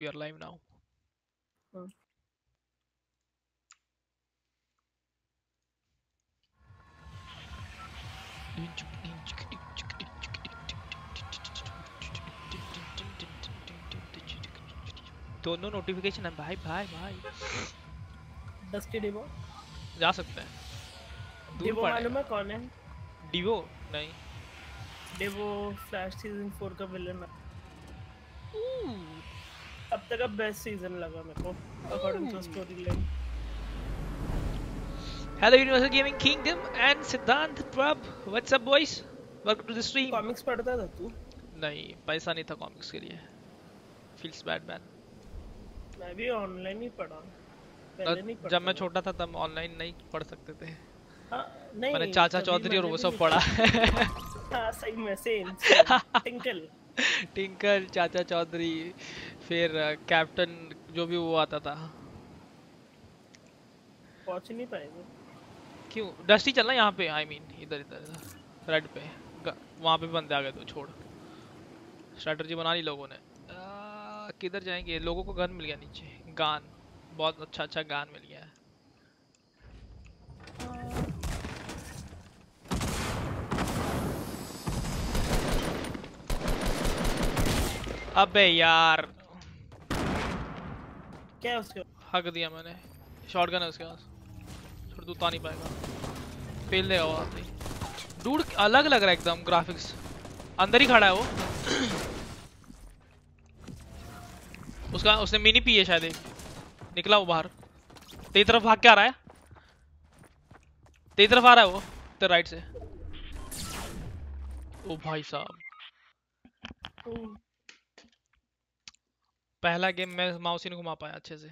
We are live now. Hmm. दोनों notification है भाई भाई भाई। डस्टी डिवो जा सकते हैं। डिवो मालूम है कौन है? डिवो नहीं। डिवो फ्लैश सीज़न 4 का विलन है। अब तक का बेस्ट सीज़न लगा मेरे को according to story line Hello Universal Gaming Kingdom and Siddhant Prab. What's up boys? Welcome to the stream. Comics पढ़ता था तू? नहीं पैसा नहीं था कॉमिक्स के लिए। फील्स बैड मैन मैं भी ऑनलाइन ही पढ़ा। पहले नहीं पढ़ता जब मैं छोटा था तब ऑनलाइन नहीं पढ़ सकते थे। हाँ, नहीं मैंने चाचा चौधरी और वो सब पढ़ा। पढ़ा। हाँ सही में सेम टिंकल टिंकर चाचा चौधरी फिर कैप्टन जो भी वो आता था। पहुँच नहीं पाएँगे। क्यों? डस्टी चलना यहाँ पे आई मीन इधर इधर इधर रेड पे। वहाँ पे बंदे आ गए तो छोड़। स्ट्रेटजी बना ली लोगों ने। किधर जाएँगे? लोगों को गन मिल गया नीचे। गान बहुत अच्छा अच्छा गान मिल गया है अबे यार। क्या है उसके हक दिया मैंने। शॉटगन है उसके पास। छोड़ तू नहीं पाएगा। पेल देगा वो आते डूड अलग लग रहा है एकदम ग्राफिक्स अंदर ही खड़ा है वो। उसका उसने मिनी पी है शायद एक। निकला वो बाहर। तेरी तरफ़ भाग के आ रहा है? तेरी तरफ़ आ रहा है वो? तेरे राइट से। ओ भाई साहब। पहला गेम मैं माउस ही नहीं घुमा पाया अच्छे से।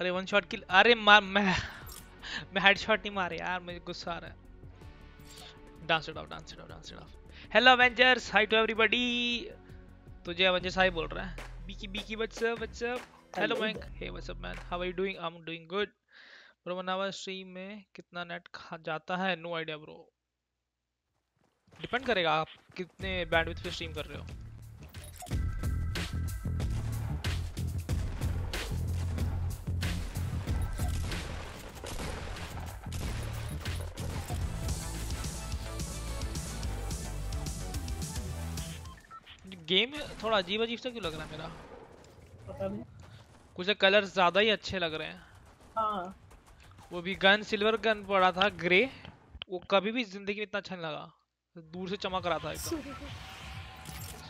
अरे वन शॉट किल अरे मार मैं मैं हेडशॉट नहीं मारे यार मुझे गुस्सा आ रहा है। Dance it off dance it off dance it off hello Avengers hi to everybody तुझे एवेंजर्स हाय बोल रहा है। बीकी बीकी what's up what's up hello. मैंक hey what's up man how are you doing I am doing good bro our stream में कितना net खा जाता है? नो आईडिया ब्रो डिपेंड करेगा आप कितने बैंडविड्थ पे स्ट्रीम कर रहे हो। गेम थोड़ा अजीब अजीब सा क्यों लग रहा है मेरा? पता नहीं। कुछ कलर ज़्यादा ही अच्छे लग रहे हैं। हाँ। वो भी गन सिल्वर गन पड़ा था ग्रे। वो कभी भी ज़िंदगी में इतना अच्छा नहीं लगा। दूर से चमक रहा था एकदम।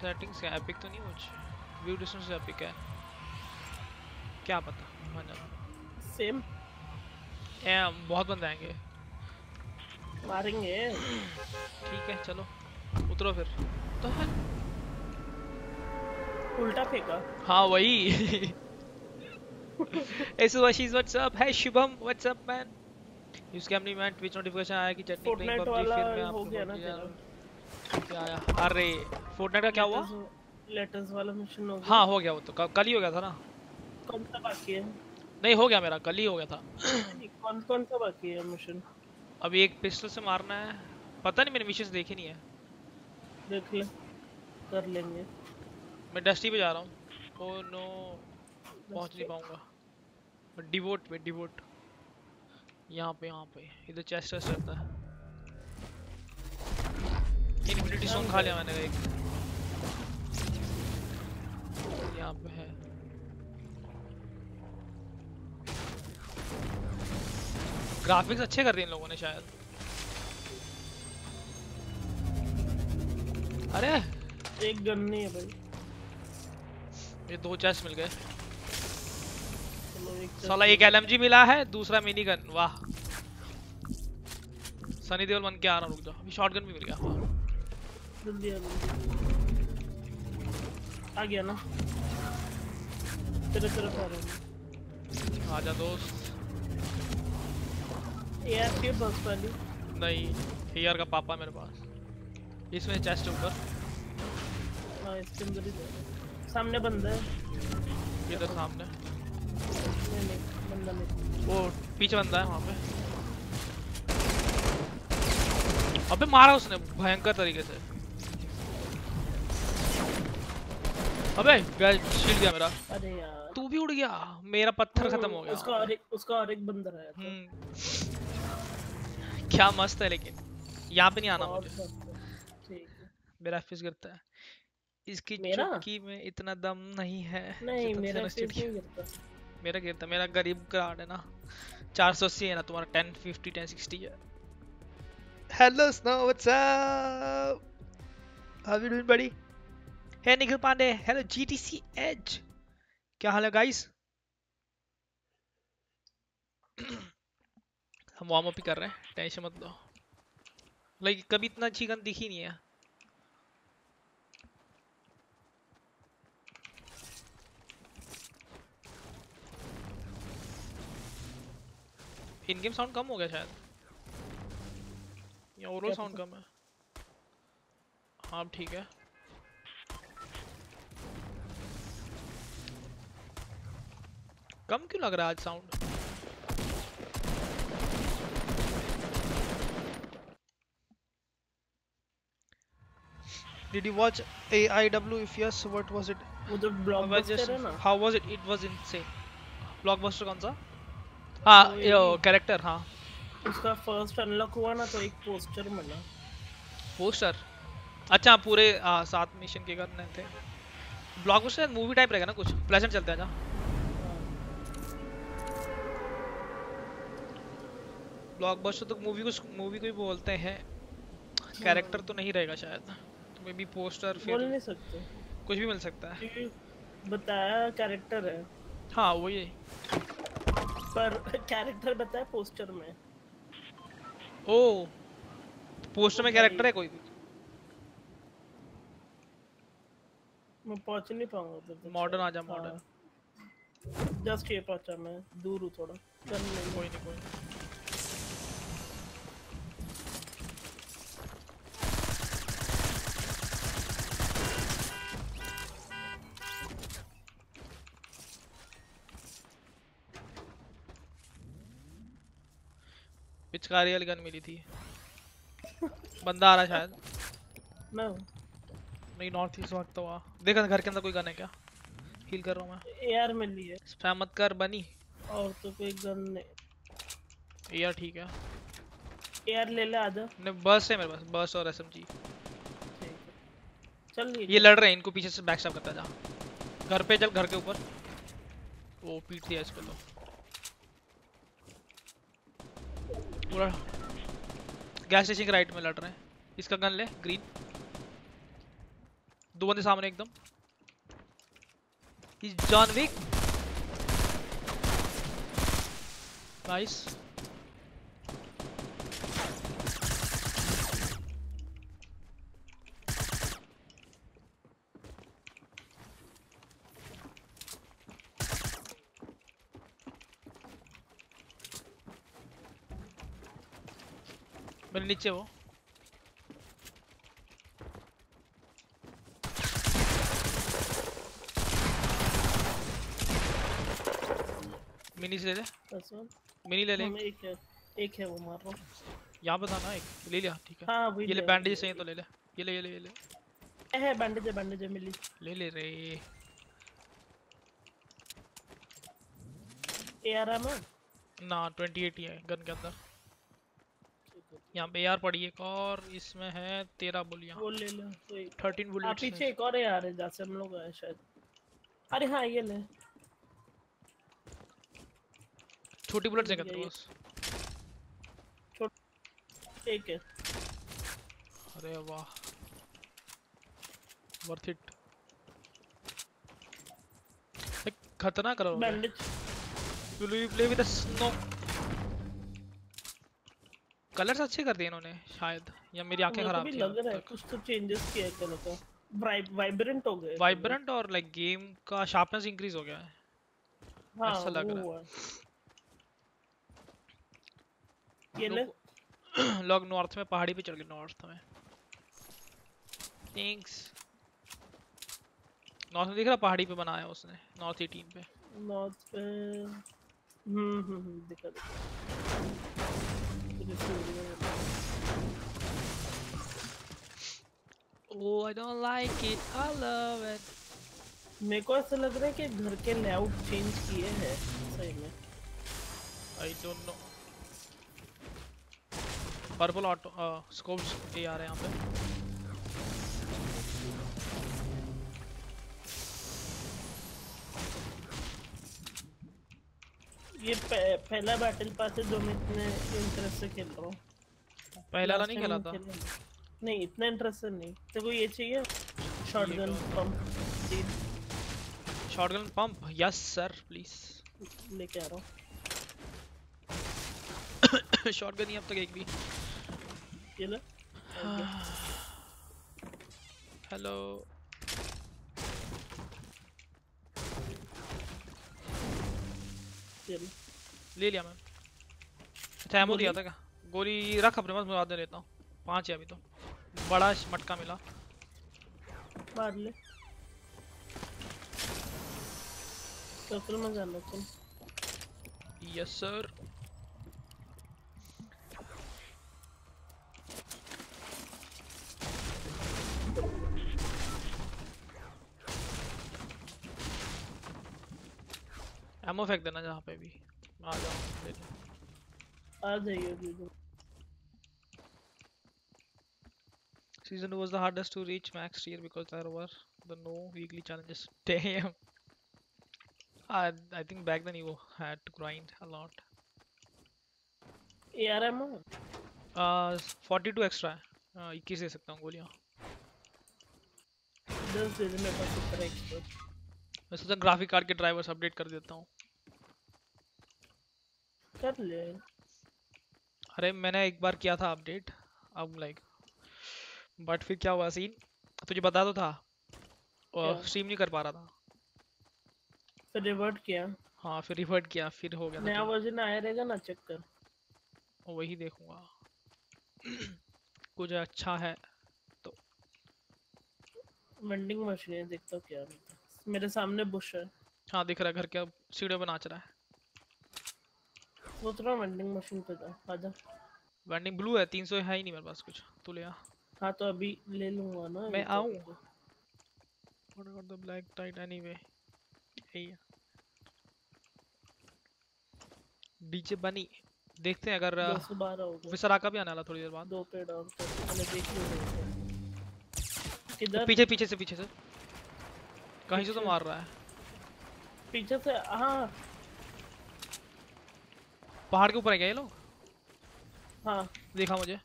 सेटिंग्स क्या एपिक तो नहीं कुछ? व्यू डिस्टेंस एपिक है। क्या पता? मान जाओ सेम ए, बहुत बंदे आएँगे। मारेंगे। ठीक है चलो। उतरो फिर। तो है। उल्टा फेंका। हाँ वही। ऐसे वशीज व्हाट्स अप है शुभम व्हाट्स अप मैन यूज़ कैमरी मैन ट्विच नोटिफिकेशन आया कि चटनी प्लेइंग पबजी फिर मैं हो आपको क्या आया? अरे फोर्टनाइट का क्या हुआ? लेटर्स वाला मिशन हो गया। हाँ हो गया वो तो। कल ही हो गया था ना? कौन सा बाकी है? नहीं हो गया मेरा। कल ही हो गया था। कौन कौन सा बाकी है मिशन अभी एक पिस्टल से मारना है। पता नहीं मैंने मिशंस देखे नहीं है। देख ले। कर लेंगे। मैं डस्टी पे जा रहा हूँ। ओ नो पहुँच नहीं पाऊँगा। डिवोट पे डिवोट यहाँ पे यहाँ पे। इधर चेस्ट वेस्ट रहता है। इन्फिनिटी स्टोन खा लिया मैंने एक। यहाँ पे है। ग्राफिक्स अच्छे कर दिए इन लोगों ने शायद। अरे! एक गन नहीं है भाई। ये दो चेस्ट मिल गए। साला एक एलएमजी मिला है दूसरा मिनी गन वाह। सनी देओल बन के आ रहा रुक जाओ। अभी शॉटगन भी मिल गया। जल्दी आ जल्दी आ। गया ना? तेरे तरफ़ आ रहा हूँ। आजा दोस्त। ये आपके बस वाली। नहीं हियर का पापा मेरे पास। इसमें चेस्ट ऊपर। हाँ इसके अंदर ही। सामने बंदा है। इधर सामने? नहीं नहीं बंदा नहीं। वो पीछे बंदा है वहाँ पे। अबे मारा उसने भयंकर तरीके से। अबे गया शील्ड गया मेरा। अरे यार। तू भी उड़ गया। मेरा पत्थर हम्म, खत्म हो गया। उसका और एक उसका और एक बंदर है। हम्म। क्या मस्त है लेकिन। यहाँ पे नहीं आना मुझे। मेरा एफपीएस गिरता है। इसकी? चुटकी में इतना दम नहीं है नहीं मेरा नहीं गिरता मेरा गिरता मेरा गरीब कार्ड है ना। 480 है ना तुम्हारा 10 50 10 60 है। Hello snow what's up how you doing buddy hey Nikhil Pandey hello GTC edge क्या हाल है गाइस हम वार्म अप ही कर रहे हैं टेंशन मत लो। लाइक कभी इतना अच्छी गन दिखी नहीं है। इन गेम साउंड कम हो गया शायद या ओवरऑल साउंड कम है हाँ ठीक है कम क्यों लग रहा है आज sound Did you watch AIW? If yes, what was it? वो जो ब्लॉकबस्टर है ना How was it? It was insane. Blockbuster कौन सा? हाँ यो कैरेक्टर हाँ। उसका फ़र्स्ट अनलॉक हुआ ना तो एक पोस्टर मिला। पोस्टर अच्छा पूरे आ, सात मिशन के करने थे। ब्लॉकबस्टर मूवी टाइप रहेगा ना कुछ? प्लेजेंट चलते हैं जा ब्लॉकबस्टर तो मूवी को मूवी को ही बोलते हैं। कैरेक्टर तो नहीं रहेगा शायद। तो मे बी पोस्टर फिर बोल नहीं सकते। कुछ भी मिल सकता है। बताया कैरेक्टर है। हाँ वही। पर कैरेक्टर बताया पोस्टर में? ओ पोस्टर में कैरेक्टर है कोई भी? मैं पहुँच नहीं पाऊँगा उधर मॉडर्न आ आजा मॉडर्न हाँ। जस्ट ये पहुँचा मैं दूर हूँ थोड़ा। चल नहीं कोई नहीं। कोई पिचकारी वाली गन मिली थी। बंदा आ रहा शायद। मैं हूँ। नहीं नॉर्थ ईस्ट वक्त तो वहाँ देखा घर के अंदर कोई गन है क्या? हील कर रहा हूँ मैं। एआर मिल ली है। स्पैम मत कर बनी। और तो कोई गन नहीं। यार ठीक है। एआर ले ले आजा नहीं बस है मेरे पास बस और एसएमजी चल ये लड़ रहे हैं इनको पीछे से बैक करता जा। घर पे चल घर के ऊपर। वो पीट दिया इसको लो पूरा। गैस स्टेशन के राइट में लड़ रहे हैं। इसका गन ले ग्रीन दो बंदे सामने एकदम। जॉन विक नाइस मेरे नीचे वो। मिनी से ले ले। मिनी ले ले। एक है एक है वो मार रहा हूँ। यहाँ पे था ना एक? ले लिया ठीक है। हाँ वही ये ले बैंडेज चाहिए तो ले ले। ये ले ये ले ये ले। है बैंडेज है बैंडेज है मिली। ले ले रे। एआर है? मैं ना 28 ही है गन के अंदर। यहाँ पे यार पड़ी एक और इसमें है तेरह बुलियाँ। वो ले ले 13 आ बुलेट्स पीछे एक और है यार है जहाँ से हम लोग आए शायद। अरे हाँ ये ले। छोटी बुलेट्स है क्या ये- तेरे एक है। अरे वाह। वर्थ इट खतरनाक करो bandage Will we play with the snow? Colours अच्छे कर दिए इन्होंने शायद या मेरी आँखें खराब थी लग रहा है कुछ तो चेंजेस किया है कलर का वाइब्रेंट हो गए वाइब्रेंट और लाइक गेम का शार्पनेस इंक्रीज हो गया है। हाँ ऐसा लग रहा है। ये ले। लोग नॉर्थ में पहाड़ी पे चढ़ गए नॉर्थ में। थैंक्स नॉर्थ में दिख रहा पहाड़ी पे बनाया उसने नॉर्थ 18 पे। नॉर्थ पे। हम्म हम्म हम्म दिखा दिखा। Oh, I don't like it. I love it. मेरे को ऐसा लग रहा है कि घर के लेआउट चेंज किए हैं सही में I don't know purple auto scopes ये आ रहे हैं यहाँ पे ये पह, पहला बैटल पास है जो मैं इतने इंटरेस्ट से खेल रहा हूँ। पहला वाला नहीं खेला था। नहीं इतना इंटरेस्टेड नहीं। तेरे को ये चाहिए shotgun pump shotgun pump yes sir please लेके आ रहा हूँ। शॉटगन नहीं अब तक एक भी। ये ले। ले ले लिया मैं। अच्छा एमओ दिया? था क्या? गोली रख अपने पास मैं बाद में लेता हूँ। पाँच है अभी तो। बड़ा मटका मिला। मार ले सर्कल में जाना चल। यस सर एमो फेंक देना जहाँ पे भी आ जाओ ले लो आ जाइए अभी तो Season 2 was the hardest to reach max tier because there were the no weekly challenges. Damn. I, I think back then you had to grind a lot. A R M Uh, 42 extra है uh, 21 दे सकता हूँ गोलियाँ दस दे दे मेरे पास expert मैं सोचा graphic card के ड्राइवर्स अपडेट कर देता हूँ। कर ले। अरे मैंने एक बार किया था अपडेट अब लाइक बट फिर क्या हुआ सीन तुझे बता तो था। और स्ट्रीम नहीं कर पा रहा था। फिर रिवर्ट किया। हाँ फिर रिवर्ट किया फिर हो गया नया वर्जन आया रहेगा ना चेक कर। वही देखूँगा। कुछ अच्छा है वेंडिंग मशीन देखता हूँ क्या है। मेरे सामने बुश है। हाँ दिख रहा है घर के अब सीढ़ियों पे नाच रहा है। सोच रहा हूँ वेंडिंग मशीन पे जा आजा वेंडिंग ब्लू है 300 है ही नहीं मेरे पास कुछ तू ले आ। हाँ तो अभी ले लूँगा ना मैं तो आऊँ? What about the black tide anyway? Hey. DJ बनी। देखते हैं अगर हो विसरा का भी आने वाला थोड़ी देर बाद। दो पे डाउन कर मैंने देख लिया। किधर पीछे पीछे से पीछे से। कहीं से तो मार रहा है। पीछे से हाँ। पहाड़ के ऊपर है क्या ये लोग? हाँ। देखा मुझे।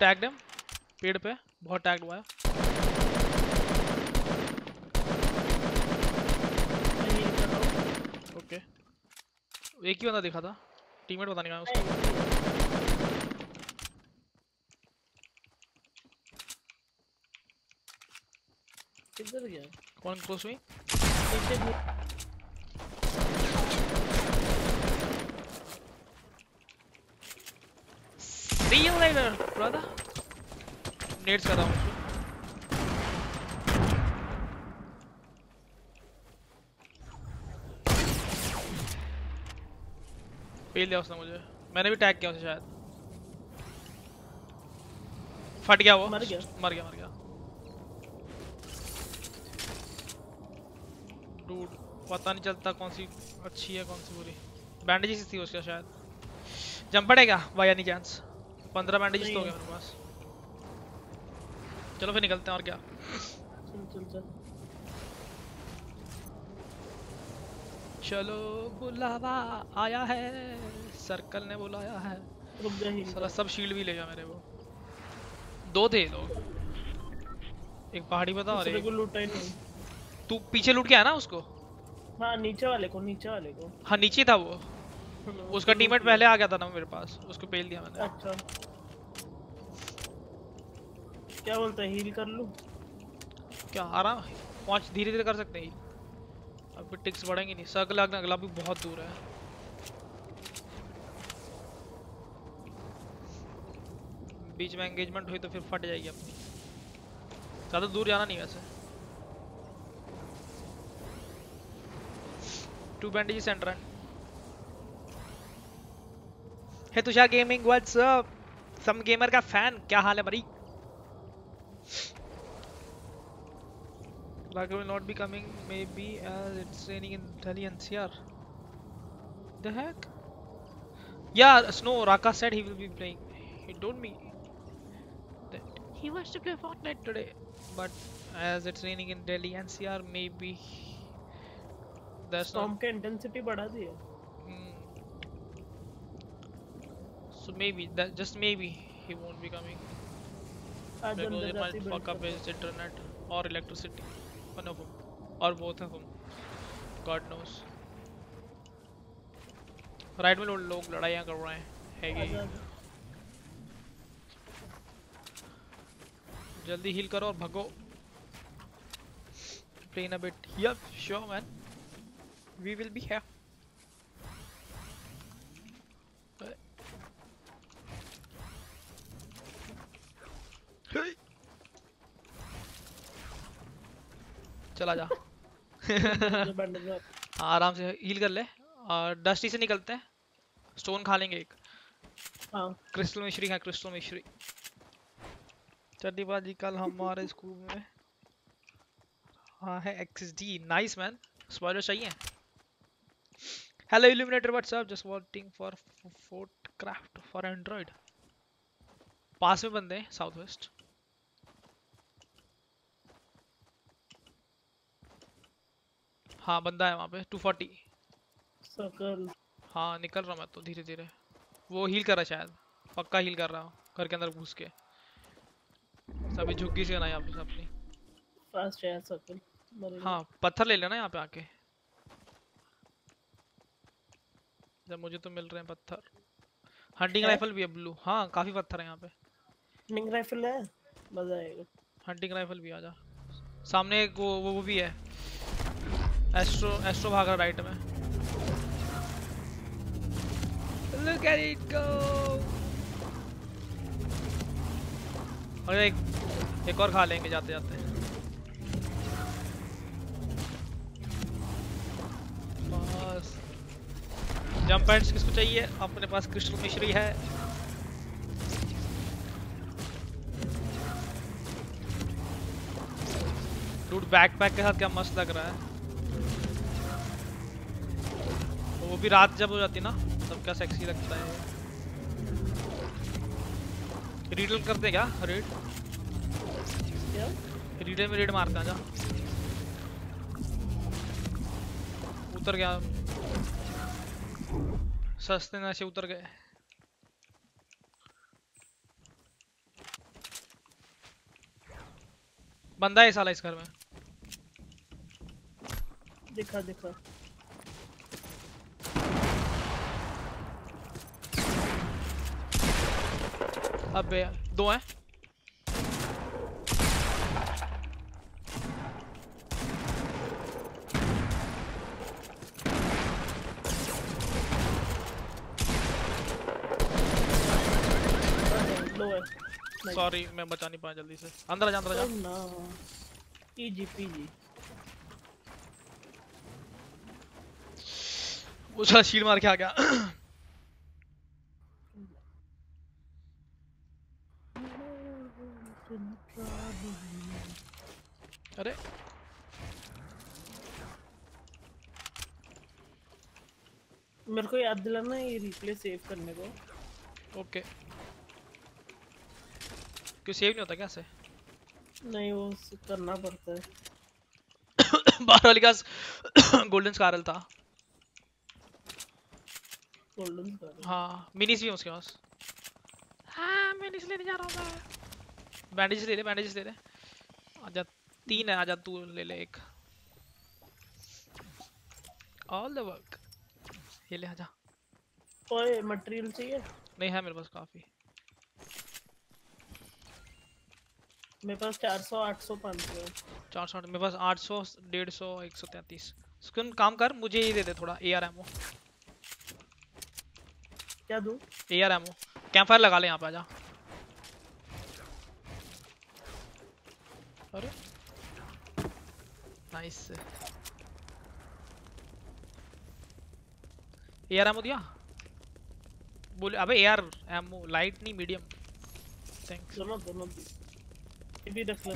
टैग है पेड़ पे। बहुत टैग हुआ है। हूँ ओके एक ही बंदा देखा था। टीममेट पता नहीं कहाँ उसका। किधर गया? कौन क्लोज हुई? पीछे See you later, brother. Nades कर रहा हूँ। फेल दिया उसने मुझे। मैंने भी टैग किया उसे शायद। फट गया वो। मर गया? मर गया मर गया। डूड पता नहीं चलता कौन सी अच्छी है कौन सी बुरी। बैंडेजेस थी उसका शायद। जंप पड़ेगा बाय एनी चांस पंद्रह बैंडेजेस तो हो गए मेरे पास। चलो फिर निकलते हैं और क्या? चल चल चल। चलो बुलावा आया है। सर्कल ने बुलाया है। साला सब शील्ड भी ले गया मेरे वो दो थे लोग। एक पहाड़ी बता और एक लूटा ही नहीं। तू पीछे लूट के आया ना उसको? हाँ नीचे वाले को नीचे वाले को। हाँ नीचे था वो। उसका टीममेट पहले आ गया था ना मेरे पास। उसको पेल दिया मैंने। अच्छा। क्या बोलता है हील कर लूँ? क्या आराम? पहुँच धीरे धीरे कर सकते हैं अब टिक्स बढ़ेंगे नहीं। सर्कल अगला अगला भी बहुत दूर है। बीच में एंगेजमेंट हुई तो फिर फट जाएगी अपनी। ज़्यादा दूर जाना नहीं वैसे। टू बैंडेज सेंटर है hey Tushar gaming what's up some gamer का फैन क्या हाल है मरी Raka will not be coming maybe as it's raining in Delhi NCR. The heck? Yeah, Snow, Raka said he will be playing. He told me that he wants to play Fortnite today. But as it's raining in Delhi NCR, maybe that's storm not. का intensity बढ़ा दिया Hmm. So maybe that just maybe he won't be coming because अंदर might fuck up his internet or electricity. One of them, or both of them. God knows. Right में लोग लड़ाइयाँ कर रहे हैं है जल्दी हील करो और भगो in a bit yep sure man we will be here. Hey. चला जा। आराम से हील कर ले। और डस्टी से निकलते हैं। स्टोन खा लेंगे एक। हाँ। क्रिस्टल मिश्री है क्रिस्टल मिश्री चड्डीबाजी कल हमारे स्कूल में। हाँ है X D nice man spoiler चाहिए? Hello illuminator what's up just waiting for Fortcraft for Android पास में बंदे हैं साउथ वेस्ट हाँ बंदा है वहाँ पे 240 सर्कल हाँ निकल रहा मैं तो धीरे धीरे। वो हील कर रहा शायद। पक्का हील कर रहा हूँ घर के अंदर घुस के। सभी झुग्गी से ना यहाँ पे अपनी। फास्ट है सर्कल मरेगा हाँ पत्थर ले लेना यहाँ पे आके। जब मुझे तो मिल रहे हैं पत्थर। हंटिंग राइफल भी है ब्लू हाँ काफ़ी पत्थर है यहाँ पे। निंग राइफल है? मज़ा आएगा। हंटिंग राइफल भी आ जा सामने एक वो वो वो भी है। एस्ट्रो एस्ट्रो भाग रहा राइट में। लुक एट इट गो और एक एक और खा लेंगे जाते जाते जंप पैंट्स किसको चाहिए? अपने पास क्रिस्टल मिश्री है। डूड बैकपैक के साथ क्या मस्त लग रहा है। वो भी रात जब हो जाती ना, तब क्या सेक्सी लगता है। रीडल करते क्या? रेड रीडल में रेड मारते जा। उतर गया। सस्ते नशे उतर गए। बंदा है साला इस घर में। दिखा दिखा। अबे दो हैं लो है Nice. सॉरी मैं बचा नहीं पाया जल्दी से। अंदर जा अंदर जा। No. पीजी वो साला शील मार के आ गया। अरे। मेरे को याद दिलाना ये रिप्ले सेव करने को। ओके क्यों सेव नहीं होता क्या से नहीं वो करना पड़ता है। बाहर वाली का गोल्डन स्कारल था। गोल्डन का हाँ मिनीस भी है उसके पास। हाँ मिनीस लेने जा रहा हूँ मैं। बैंडेज ले ले बैंडेज ले ले। आजा तीन है आजा तू ले ले एक। ऑल द वर्क ये ले आजा। ओए मटेरियल चाहिए? नहीं है मेरे पास काफ़ी। मेरे पास 400 800 500 है चार सौ मेरे पास आठ सौ डेढ़ सौ एक सौ तैंतीस। सुकून काम कर मुझे ये दे दे थोड़ा ए आर एमओ क्या दूँ? A R ammo camp fire लगा ले यहाँ पे आजा। अरे। नाइस ए आर एमओ दिया? बोले अबे ए आर एमओ लाइट नहीं मीडियम थैंक्स दोनों दोनों भी रख ले।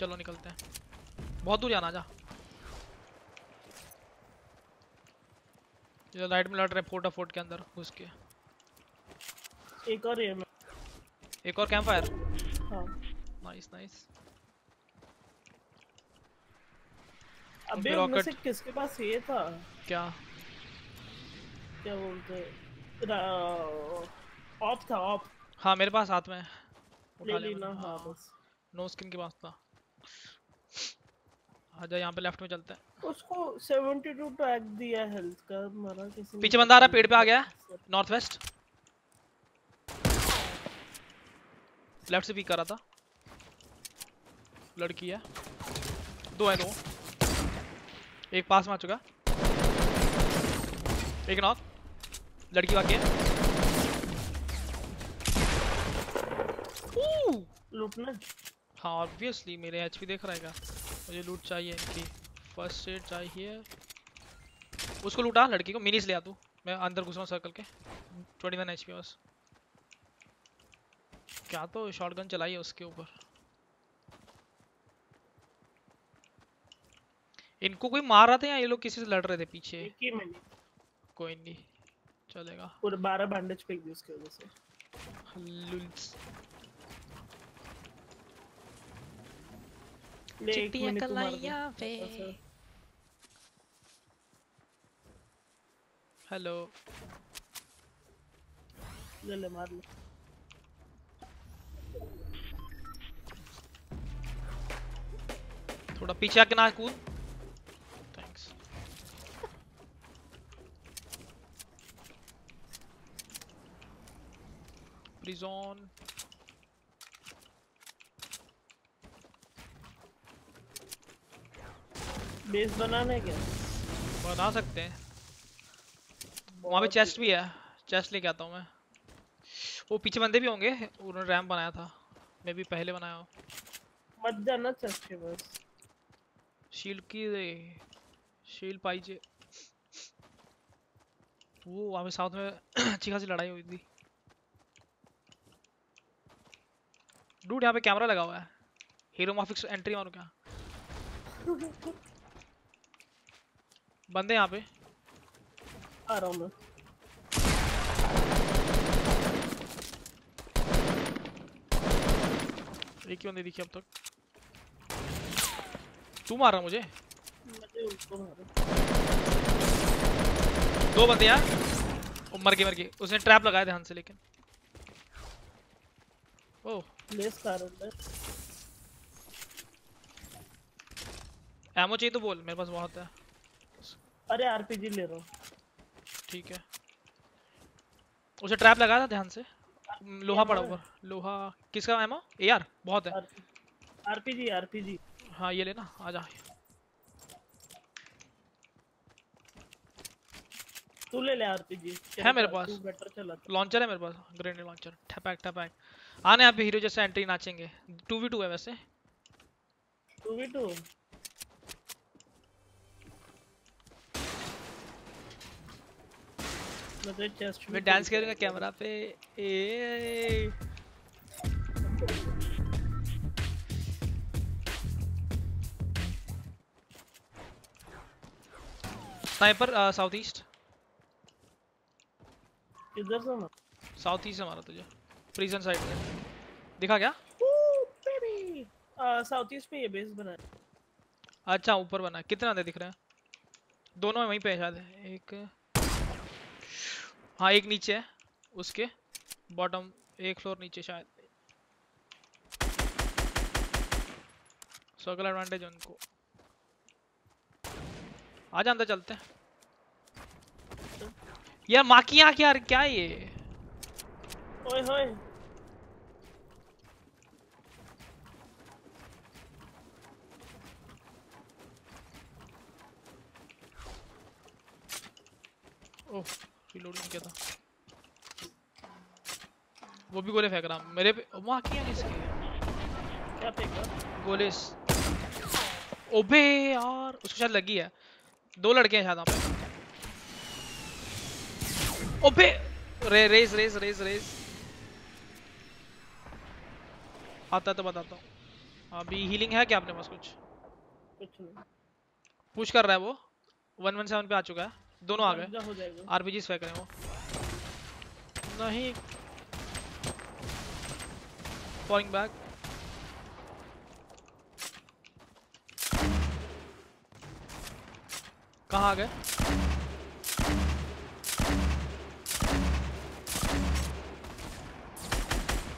चलो निकलते हैं। बहुत दूर जाना जा। ये राइट में लड़ रहे फोर्ट फोर्ट के अंदर घुस के एक और ये में एक और कैंप फायर हाँ। नाइस नाइस अबे उनमें से किसके पास ये था? क्या? क्या बोलते ऑफ़ था ऑफ़। हाँ मेरे पास हाथ में। है। ले उठा लिया लेना हाँ हाँ बस। नो स्किन के पास था। आजा यहाँ पे लेफ़्ट में चलते हैं। उसको 72 टैग दिया हेल्थ का मारा किसी पीछे बंदा आ रहा पेड़ पे आ गया नॉर्थ वेस्ट लेफ़्ट से पीक कर रहा था। लड़की है। दो है दो। एक पास में आ चुका। एक नॉक लड़की बाकी है। Ooh! लूटना हाँ ऑब्वियसली मेरे एचपी देख रहा क्या मुझे लूट चाहिए इनकी। फ़र्स्ट एड चाहिए। उसको लूटा लड़की को। मिनीस ले आ तू। मैं अंदर घुस रहा हूँ सर्कल के। 21 वन एच बस। क्या तो शॉटगन चलाई है उसके ऊपर। इनको कोई मार रहा था या ये लोग किसी से लड़ रहे थे पीछे? कोई नहीं। चलेगा। पूरे 12 बैंडेज फेंक दी उसकी वजह से लुल्स ले एक चिट्टियाँ पे हेलो ले ले मार ले थोड़ा पीछे आके ना कूद थैंक्स प्रिजन बेस बनाना है क्या बना सकते हैं। वहाँ पे चेस्ट भी है। चेस्ट लेके आता हूँ मैं। वो पीछे बंदे भी होंगे। उन्होंने रैम्प बनाया था। मैं भी पहले बनाया हूँ। मत जाना चेस्ट के बस शील्ड की दे शील्ड पाइजे वो वहाँ पे साउथ में अच्छी खासी लड़ाई हुई थी। डूड यहाँ पे कैमरा लगा हुआ है। हीरो माफिक्स एंट्री मारो क्या? बंदे यहाँ पे। आ रहा हूँ मैं। एक ही बंदे दिखी अब तक। तू मार रहा मुझे? दो बंदे यार। ओ, मर गए मर गए। उसने ट्रैप लगाया ध्यान से लेकिन। ओह लेस कारण है एमो चाहिए तो बोल मेरे पास बहुत है। अरे आरपीजी ले रहा हूँ। ठीक है। उसे ट्रैप लगा था ध्यान से। लोहा पड़ा ऊपर लोहा किसका एमो एआर बहुत है। आरपीजी आरपीजी हाँ ये लेना। आ जा। तू ले ले आरपीजी है मेरे पास बेटर चला लॉन्चर है मेरे पास। Grenade launcher ठपक ठपक। आने आप हीरो जैसे एंट्री नाचेंगे। 2v2 है वैसे। 2v2 मतलब मैं डांस करूँगा कैमरा पे। ए। स्नाइपर साउथ ईस्ट इधर से साउथ ईस्ट हमारा तुझे। प्रिजन साइड से दिखा क्या? साउथ ईस्ट uh, पे ये बेस बना है। अच्छा ऊपर बना कितना दे दिख रहा है? दोनों वहीं पे शायद। एक हाँ एक नीचे है उसके बॉटम एक फ्लोर नीचे शायद। सर्कल एडवांटेज उनको। आ जा अंदर चलते यार माँ की आँख यार क्या ये? ओए होए। ओह। रिलोडिंग किया था। वो भी गोले फेंक रहा मेरे पे माँ की आँख इसकी। क्या फेंका गोले ओबे यार उसको शायद लगी है। दो लड़के हैं शायद वहाँ पे। ओबे! रे रेस रेस रेस रेस। आता तो बताता हूँ। अभी हीलिंग है क्या अपने पास कुछ? कुछ नहीं। पुश कर रहा है वो। वन वन सेवन पे आ चुका है। दोनों आ गए। आरपीजी फेंक रहे हैं वो। नहीं। फॉलिंग बैक कहाँ आ गए?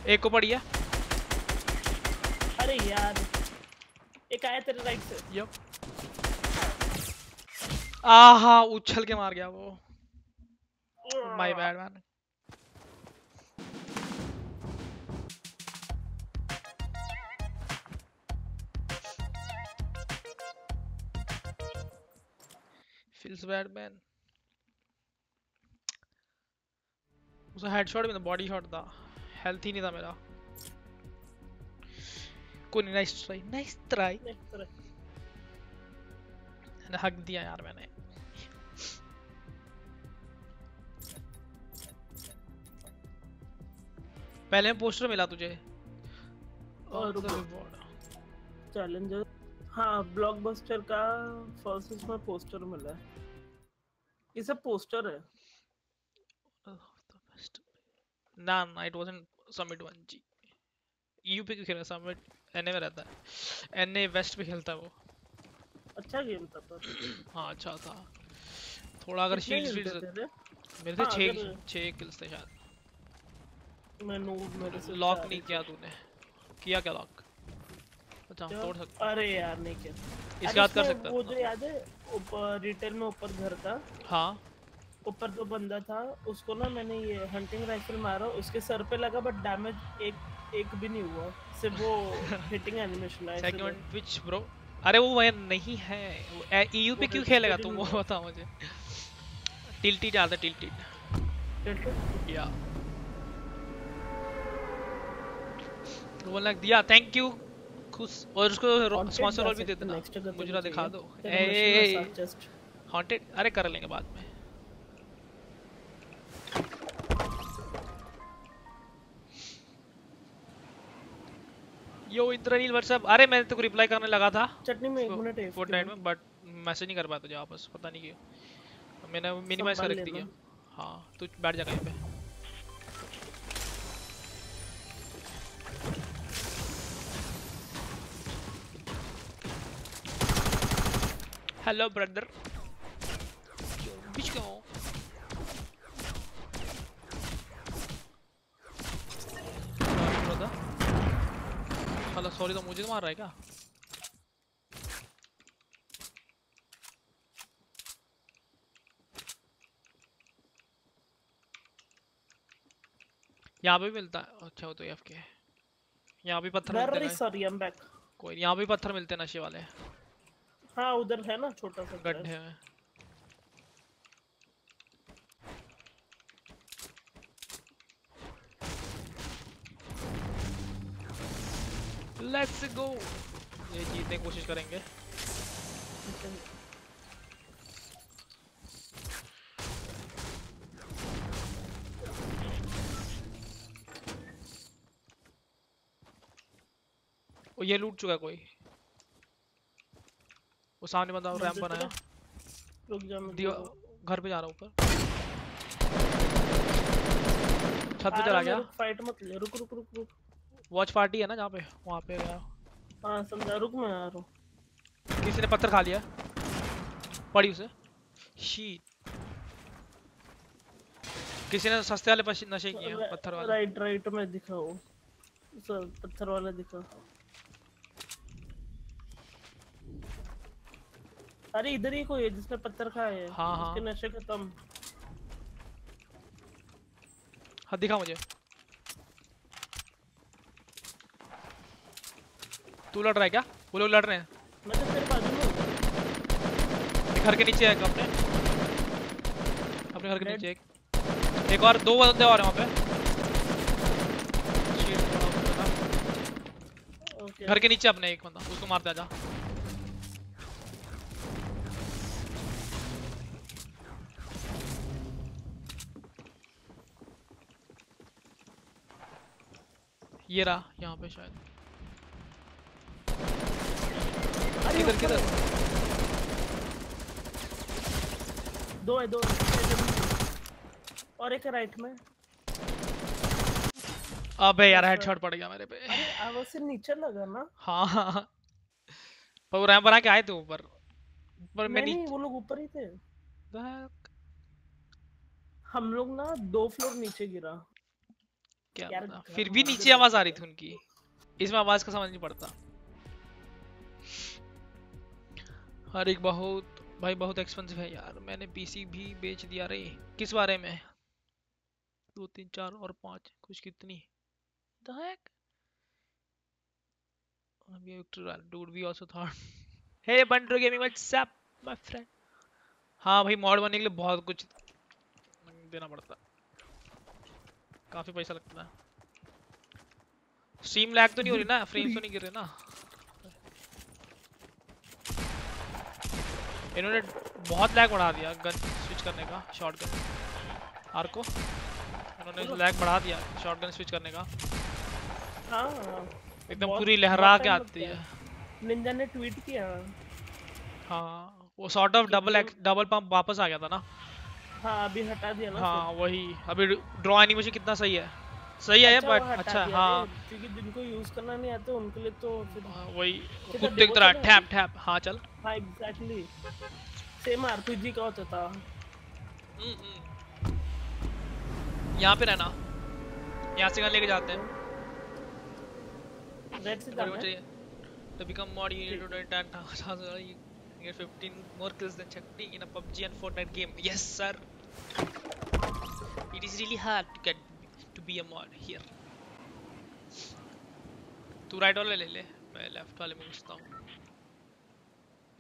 एक को पड़ी है। अरे यार एक आया तेरे राइट से। यप आहा उछल के मार गया वो। My bad man feels bad man. उसे हेडशॉट भी था बॉडी शॉट था। हेल्थ ही नहीं था मेरा। कोई नाइस ट्राई नाइस ट्राई हक दिया यार मैंने। पहले में पोस्टर मिला तुझे। और. चैलेंजर हाँ ब्लॉकबस्टर का फ़र्स्ट इसमें पोस्टर मिला है। ये सब पोस्टर है। Best. ना ना it wasn't summit 1G you पे क्यों खेल समिट एनए में रहता है। एनए वेस्ट पे खेलता है वो। अच्छा गेम था पर। हाँ अच्छा था। थोड़ा अगर शील्ड्स तेरे? मेरे हाँ, छः छः किल्स थे शायद। मैं noob मेरे से लॉक नहीं किया तूने। किया क्या लॉक अच्छा तोड़ सकता अरे यार नहीं किया। इसके अरे कर सकता वो जो याद है ऊपर रिटेल में ऊपर घर था। हाँ। ऊपर जो बंदा था उसको ना मैंने ये हंटिंग राइफल मारा उसके सर पे लगा बट डैमेज एक एक भी नहीं हुआ। सिर्फ़ वो हिटिंग एनिमेशन आया। सेगमेंट विच ब्रो अरे वो वह नहीं है। ईयू पे क्यों तो खेलेगा तुम वो बता मुझे। टिल्टी ज़्यादा टिल्टी Tilted? या वन लाख दिया थैंक यू खुश। और उसको स्पॉन्सर जा रोल भी दे देना ना। दिखा दो। साथ ए हॉन्टेड अरे कर लेंगे बाद में। यो इंद्रनील व्हाट्सएप अरे मैंने तो रिप्लाई करने लगा था। चटनी में एक मिनट है फोर्टनाइट में बट मैसेज नहीं कर पाया तुझे वापस पता नहीं क्यों। मैंने मिनिमाइज कर रख दिया। हाँ तू बैठ जा कहीं पे। हेलो ब्रदर ब्रदर सॉरी तो मुझे तो मार रहा है क्या? यहाँ पे भी मिलता है। अच्छा वो तो एफ़ के यहाँ भी पत्थर मिलते हैं सॉरी आई एम बैक कोई यहाँ भी पत्थर मिलते हैं नशे वाले। हाँ उधर है ना छोटा सा। गड्ढे में। लेट्स गो ये जीतने की कोशिश करेंगे। ये लूट चुका कोई। वो सामने बंदा रैंप मंदिर बनाया। रुक जा मैं घर पे जा रहा हूँ ऊपर। छत पे चला गया। फाइट मत ले। रुक रुक रुक रुक। वॉच पार्टी है ना जहाँ पे? वहाँ पे गया। हाँ समझा। रुक मैं आ रहा हूँ। किसी ने पत्थर खा लिया। पड़ी उसे। शीट किसी ने सस्ते वाले नशे किए पत्थर वाले। राइट राइट में दिखा वो सर पत्थर वाला दिखा अरे इधर ही कोई है जिसने पत्थर खाए हैं। हाँ, हाँ। उसके नशे खत्म। हाँ दिखा मुझे। तू लड़ रहा है क्या? वो लोग लड़ रहे हैं। मैं तो तेरे बाजू में हूँ। घर के नीचे है अपने। अपने घर के नीचे एक। एक और दो बंदे और हैं वहाँ पे। घर के नीचे अपने एक बंदा उसको मारते आजा। ये रहा यहाँ पे शायद। किधर किधर? दो है दो और एक राइट में। अबे यार हेडशॉट पड़ गया मेरे पे। अरे आवाज़ से नीचे लगा ना। हाँ हाँ हाँ। पर वो रैंप बना के आए थे ऊपर। पर मैं नहीं वो लोग ऊपर ही थे। हम लोग ना दो फ्लोर नीचे गिरा। क्या पता। फिर भी नीचे आवाज़ आ रही थी उनकी। इसमें आवाज़ का समझ नहीं पड़ता। हर एक बहुत भाई बहुत एक्सपेंसिव है यार। मैंने पीसी भी बेच दिया रे। किस बारे में? दो तीन चार और पाँच। कुछ कितनी? Bandro Gaming, what's up, my friend? हाँ भाई मॉड बनने के लिए बहुत कुछ देना पड़ता। काफ़ी पैसा लगता है। स्ट्रीम लैग तो नहीं हो रही ना? फ्रेम तो नहीं गिर रहे ना? इन्होंने बहुत लैग बढ़ा दिया गन स्विच करने का शॉर्ट गन आर को इन्होंने लैग बढ़ा दिया शॉर्ट गन स्विच करने का। हाँ। एकदम पूरी लहरा के आती है। निंजा ने ट्वीट किया। हाँ वो sort of double double pump वापस आ गया था ना? हाँ अभी हटा दिया ना हाँ वही। अभी ड्रॉ एनिमेशन कितना सही है? सही अच्छा, वो बट अच्छा हाँ। क्योंकि जिनको यूज़ करना नहीं आता उनके लिए तो हाँ, वही। कुत्ते की तरह। ठैप ठैप हाँ चल। हाँ एग्जैक्टली सेम आरपीजी का होता था। हम्म, हम्म। यहाँ पे रहना। यहाँ से गन लेके जाते हैं। रेड से जाना है? to become that you get 15 more kills than Chakti in a PUBG and Fortnite game yes sir it is really hard to get to be a mod here. तू राइट वाला ले ले मैं लेफ़्ट वाले में घुसता हूँ।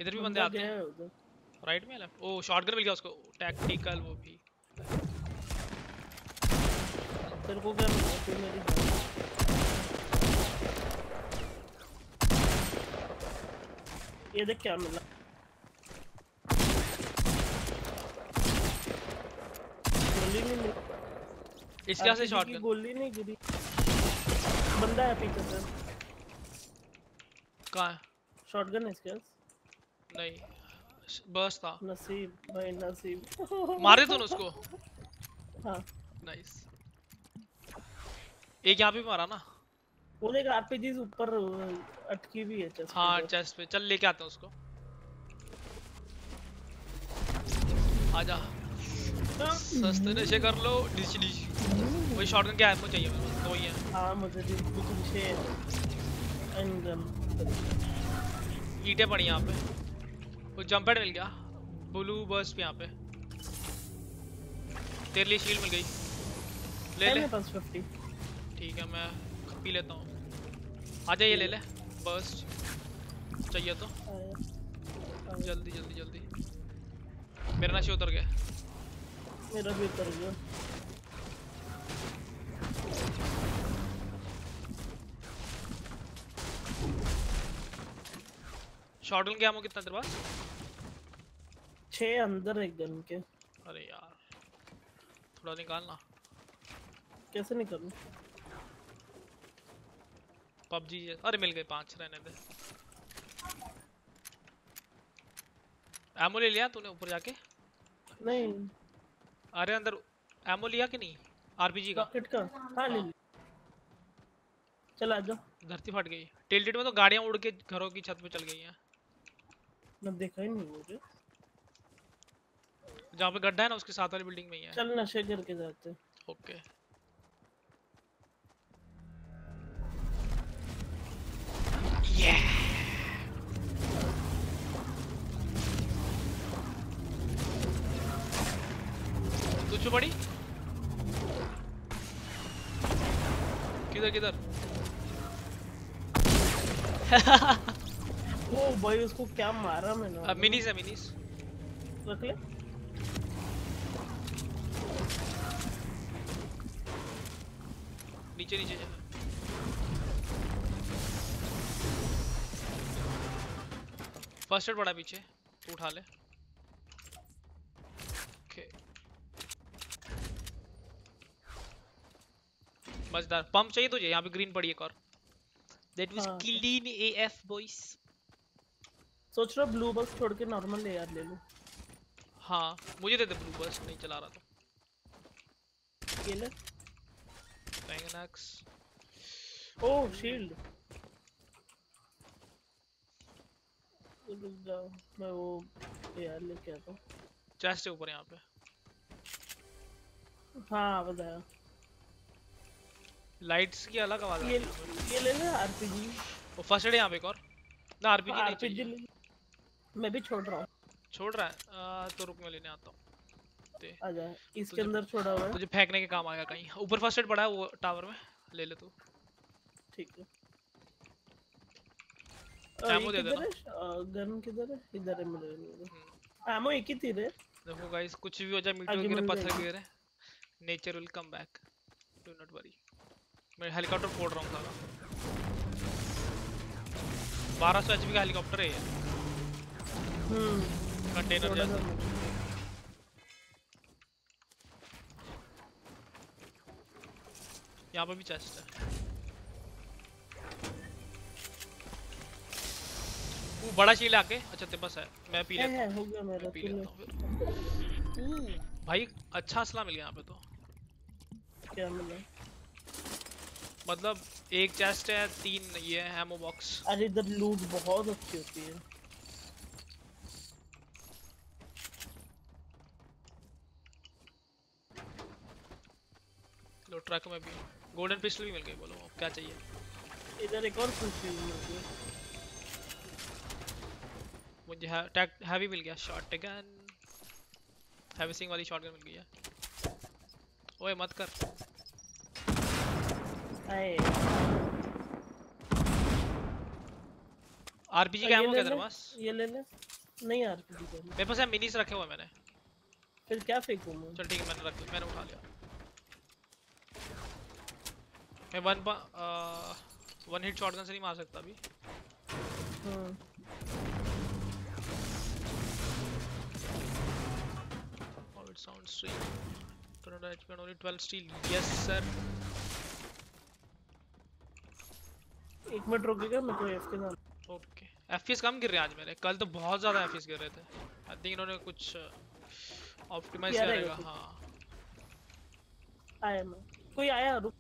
इधर भी बंदे आते हैं। राइट में लेफ़्ट ओ शॉटगन मिल गया उसको। टैक्टिकल वो भी। तेरे को क्या मेरी ये देख क्या मिला गोली नहीं मिली इसके से की शॉटगन गोली नहीं गिरी। बंदा है पीछे से। कहाँ है? शॉटगन है इसके पास। नहीं बस था। नसीब भाई नसीब। मारे तूने उसको? हाँ। नाइस एक यहाँ पे मारा ना? वो देख आरपीजीज ऊपर अटकी भी है चेस्ट हाँ चेस्ट पे। चल लेके आते हैं उसको। आजा। सस्ते नशे कर लो डिच डिच वही शॉटगन क्या है चाहिए मेरे को दो ही है। मुझे भी कुछ छे एंगन ईटे पड़ी यहाँ पे। वो जंप पैड मिल गया? ब्लू बर्स्ट पे यहाँ पे। तेरे लिए शील्ड मिल गई। ले ले। पास 50 ठीक है मैं पी लेता हूँ। आजा ये ले ले। बर्स्ट चाहिए तो। जल्दी जल्दी जल्दी। मेरा नशे उतर गए मेरा भी उतर गया। शॉटगन के आमो कितना तेरे पास? छह अंदर एक गन के। अरे यार थोड़ा निकालना। कैसे निकलूं? पबजी अरे मिल गए पाँच रहने दे। एमो ले लिया तूने ऊपर जाके? नहीं। अरे अंदर एमो लिया कि नहीं? आरपीजी का। रॉकेट का? हाँ ले चला चल आ जाओ। धरती फट गई। टिल्टेड में तो गाड़ियाँ उड़ के घरों की छत पे चल गई हैं। मैं देखा ही नहीं मुझे। जहाँ पे गड्ढा है ना उसके साथ वाली बिल्डिंग में ही है। चल नशे करके जाते हैं। ओके तुझ पे पड़ी किधर किधर? ओ भाई उसको क्या मारा मैंने? अब मिनीस है मिनीस रख ले। नीचे नीचे जा फ़र्स्ट एड पड़ा पीछे। तू उठा ले ओके मज़ेदार। पंप चाहिए तुझे? यहाँ पे ग्रीन पड़ी एक और। That was. Clean AF boys सोच रहा ब्लू बक्स छोड़ के नॉर्मल ले यार ले लो। हाँ मुझे दे दे ब्लू बस नहीं चला रहा तो। ये ले पैंगनक्स ओह शील्ड रुक मैं वो यार लेके आता हूँ। चेस्ट है ऊपर यहाँ पे। हाँ बताया। लाइट्स की अलग आवाज़ आ ये रही है। ये ले ले आरपीजी। वो फ़र्स्ट एड यहाँ पे एक और। ना आरपीजी नहीं आरपीजी ले मैं भी छोड़ रहा हूँ। छोड़ रहा है? आ, तो रुक मैं लेने आता हूँ। दे। आ जा इसके अंदर छोड़ा हुआ है। तुझे फेंकने के काम आएगा कहीं। ऊपर फ़र्स्ट एड पड़ा है वो टावर में। ले ले तू। ठीक है। ये दे किधर गन किधर है? इधर है मेरे हम्म, एमो एक ही तीर है। देखो गाइस कुछ भी हो जाए मीटर गिरे पत्थर। गिरे nature will come back do not worry मैं हेलीकॉप्टर फोड़ रहा हूँ सारा बारह सौ एच का हेलीकॉप्टर है हम्म। कंटेनर जैसा। यहाँ पे भी चेस्ट है। वो बड़ा शील आके अच्छा तेरे पास है। मैं पी लेता है हो। गया मेरा हूँ पी लेता हूँ भाई अच्छा असला मिल गया यहाँ पे तो। क्या मिला? मतलब एक चेस्ट है तीन ये है एमो बॉक्स अरे इधर लूट बहुत अच्छी होती है। लो ट्रक में भी। गोल्डन पिस्टल भी मिल गई बोलो अब क्या चाहिए? इधर एक और खुशी मिलती है मुझे हैवी मिल गया शॉट गन हैवी सिंग वाली शॉटगन मिल गई है। ओए मत कर। आरपीजी का एमो क्या तेरे पास ये ले ले। नहीं किसी को मेरे पास है मिनीस रखे हुए मैंने। फिर क्या फेंकूं मैं चल ठीक है मैंने रख लिया मैंने उठा लिया। मैं वन पा आ, वन हिट शॉटगन से नहीं मार सकता अभी। हम्म। It sounds strange. Tornado HP and only 12 steel. Yes, sir. एक मिनट रुकेगा मैं तो एफ़ के साथ। ओके एफपीएस कम गिर रहे हैं आज मेरे। कल तो बहुत ज़्यादा एफपीएस गिर रहे थे। आई थिंक इन्होंने कुछ ऑप्टिमाइज किया किया रहेगा हाँ। आया मैं। कोई आया? रुक।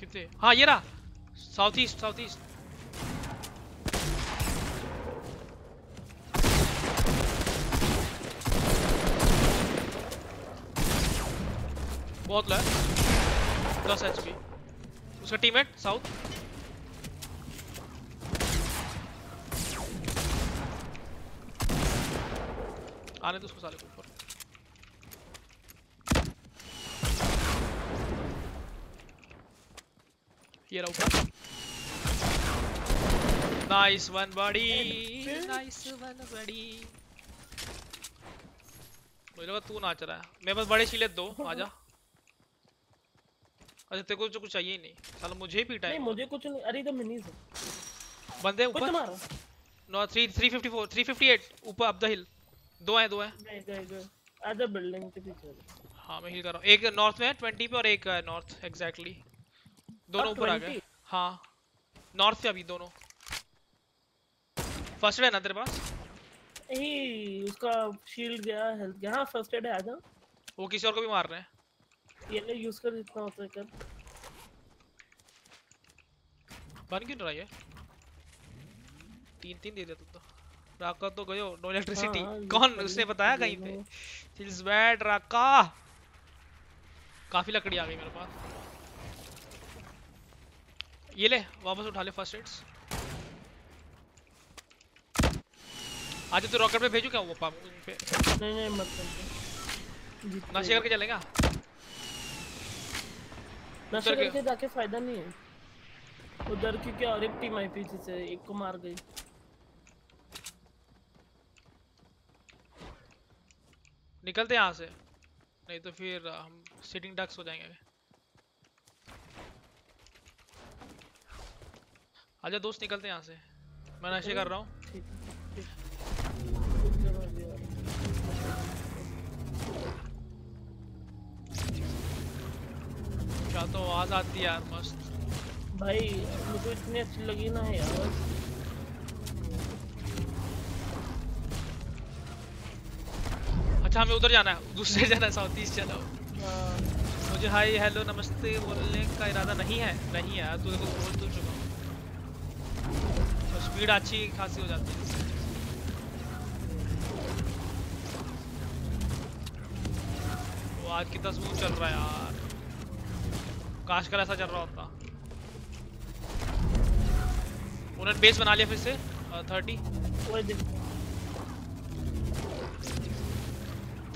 कितने? हाँ ये रहा। साउथ ईस्ट साउथ ईस्ट बहुत लो है। दस एच उसका टीममेट साउथ आने दो उसको साले को ऊपर। ये रहा ऊपर। Nice one buddy nice one buddy मुझे लगा तू नाच रहा है। मेरे पास बड़े शीले दो आजा अच्छा तेरे को तो कुछ चाहिए ही नहीं। साला मुझे ही पीटा नहीं मुझे कुछ नहीं। अरे इधर मिनीज बंदे ऊपर। No three three fifty four three fifty eight ऊपर अप द हिल दो हैं दो हैं। आजा बिल्डिंग के पीछे। हाँ मैं हिल कर रहा हूँ। एक नॉर्थ में है ट्वेंटी पे और एक नॉर्थ एग्जैक्टली दोनों ऊपर आ गए। 20? हाँ। नॉर्थ पे अभी दोनों। फ़र्स्ट है ना तेरे पास? ही उसका शील्ड गया हेल्थ गया। हाँ फ़र्स्ट एड है आजा वो किसी और को भी मार रहे हैं। ये ले यूज़ कर जितना होता है कर बन क्यों रहा ये? तीन तीन दे दिया तुम तो। राका तो गयो नो इलेक्ट्रिसिटी हाँ, कौन उसने बताया कहीं पे। चिल्स बैड राका। काफ़ी लकड़ी आ गई मेरे पास। ये ले वापस उठा ले फ़र्स्ट एड्स आज तो रॉकेट पे भेजू क्या वो पाम पे। नहीं नहीं मत कर नशे करके चलेगा? नशा के- करके जाके फ़ायदा नहीं है। उधर क्योंकि और एक टीम आई पीछे से एक को मार गई। निकलते यहाँ से। नहीं तो फिर हम सिटिंग डक्स हो जाएँगे आजा दोस्त, निकलते यहाँ से। मैं नशे कर रहा हूँ। क्या तो आवाज़ आती है यार, मस्त। भाई, मुझे इतनी अच्छी लगी ना यार। अच्छा हमें उधर जाना है। दूसरे जाना है साउथ ईस्ट हाँ मुझे हाय हेलो नमस्ते बोलने का इरादा नहीं है। नहीं है तू देखो बोल तो चुका तो स्पीड अच्छी खासी हो जाती है। वो आज कितना स्मूथ चल रहा है यार। काश कर ऐसा चल रहा होता। उन्होंने बेस बना लिया फिर से थर्टी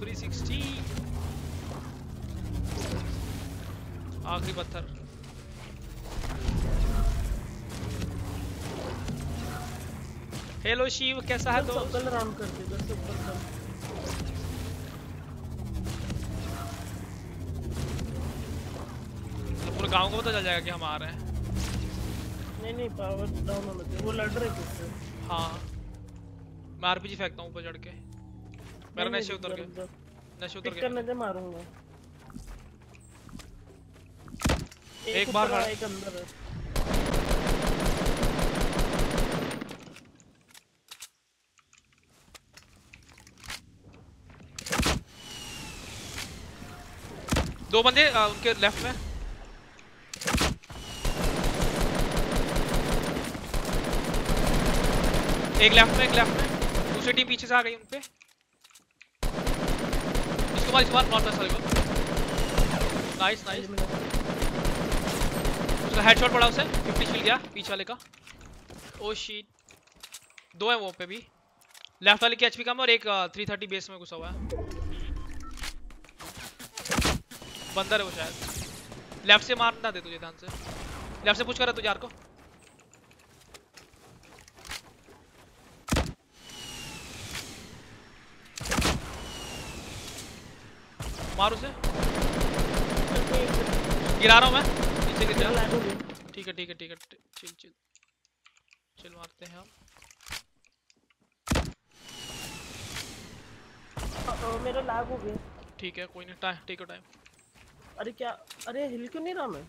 वही देख थ्री सिक्सटी आखिरी पत्थर। हेलो शिव कैसा है दोस्त? सर्कल राउंड कर इधर से ऊपर तो पूरे गाँव को पता चल जाएगा कि हम आ रहे हैं। नहीं नहीं पावर डाउन होना चाहिए। वो लड़ रहे किससे हाँ। मैं आरपीजी फेंकता हूँ ऊपर चढ़ के। मेरा नशे उतर। नशे उतर करने दे मारूँगा। एक बार खड़ा- एक अंदर है। दो बंदे आ, उनके लेफ़्ट में। एक लेफ़्ट में एक लेफ़्ट में। दूसरी टीम पीछे से आ गई उनपे। इसको मार इसको मार नॉट सॉरी नाइस नाइस उसका हेडशॉट पड़ा उसे 50 मिल गया पीछे वाले का। ओ शीट दो है वो पे भी। लेफ़्ट वाले की एचपी कम और एक थ्री थर्टी बेस में घुसा हुआ है। बंदर है वो शायद। लेफ़्ट से मार ना दे तुझे ध्यान से। लेफ़्ट से पुश कर तुझे यार को। मार उसे? गिरा रहा हूँ मैं। नीचे गिर जा ठीक है ठीक है ठीक है। Chill chill. चिल मारते हैं हम। मेरा लैग हो गया। ठीक है कोई नहीं। टाइम टेक योर टाइम अरे क्या? अरे हिल क्यों नहीं रहा मैं?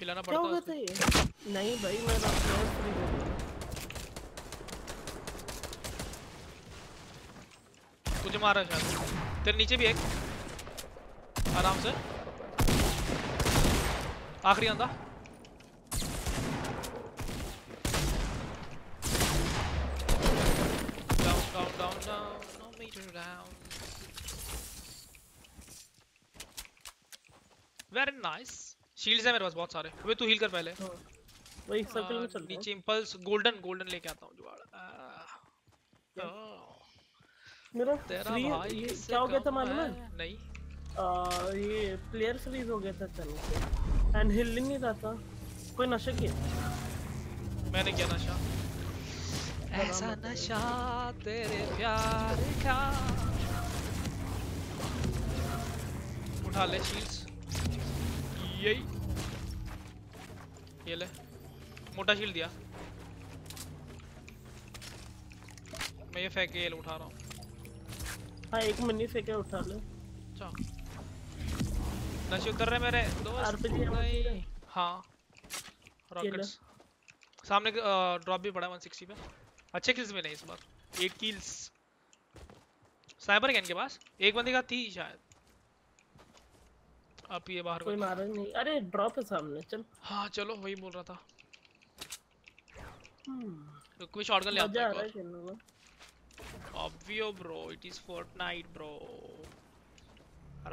हिलाना क्या हो पड़ता गया है नहीं भाई मैं फ्री हो गया। तुझे मारा शायद। तेरे नीचे भी एक। आराम से। आखिरी आंदा very nice शील्ड्स है मेरे पास बहुत सारे। वे तू हील कर पहले। हाँ। वही सर्कल में आ, चल नीचे इंपल्स गोल्डन गोल्डन लेके आता हूँ। जुगाड़। मेरा फ्री क्या हो गया था मालूम है? नहीं। आ, ये प्लेयर फ्रीज हो गया था चल। एंड हिल ही नहीं रहा था। कोई नशा किया? मैंने किया नशा। ऐसा नशा तेरे प्यार का। उठा ले शील्ड्स यही। ये ले। मोटा शील्ड दिया। मैं ये फेंक के ये उठा रहा हूँ। हाँ एक मिनी उठा ले। नशे उतर रहे मेरे दोस्त? हाँ रॉकेट्स सामने ड्रॉप भी पड़ा है 160 पे। अच्छे किल्स मिले इस बार। 8 किल्स साइबर इनके पास? एक बंदे का थी शायद। अब ये बाहर कोई को मारा नहीं। अरे ड्रॉप है सामने चल। हाँ चलो वही बोल रहा था। हम्म, कोई शॉटगन ले आता है में obvio bro it is Fortnite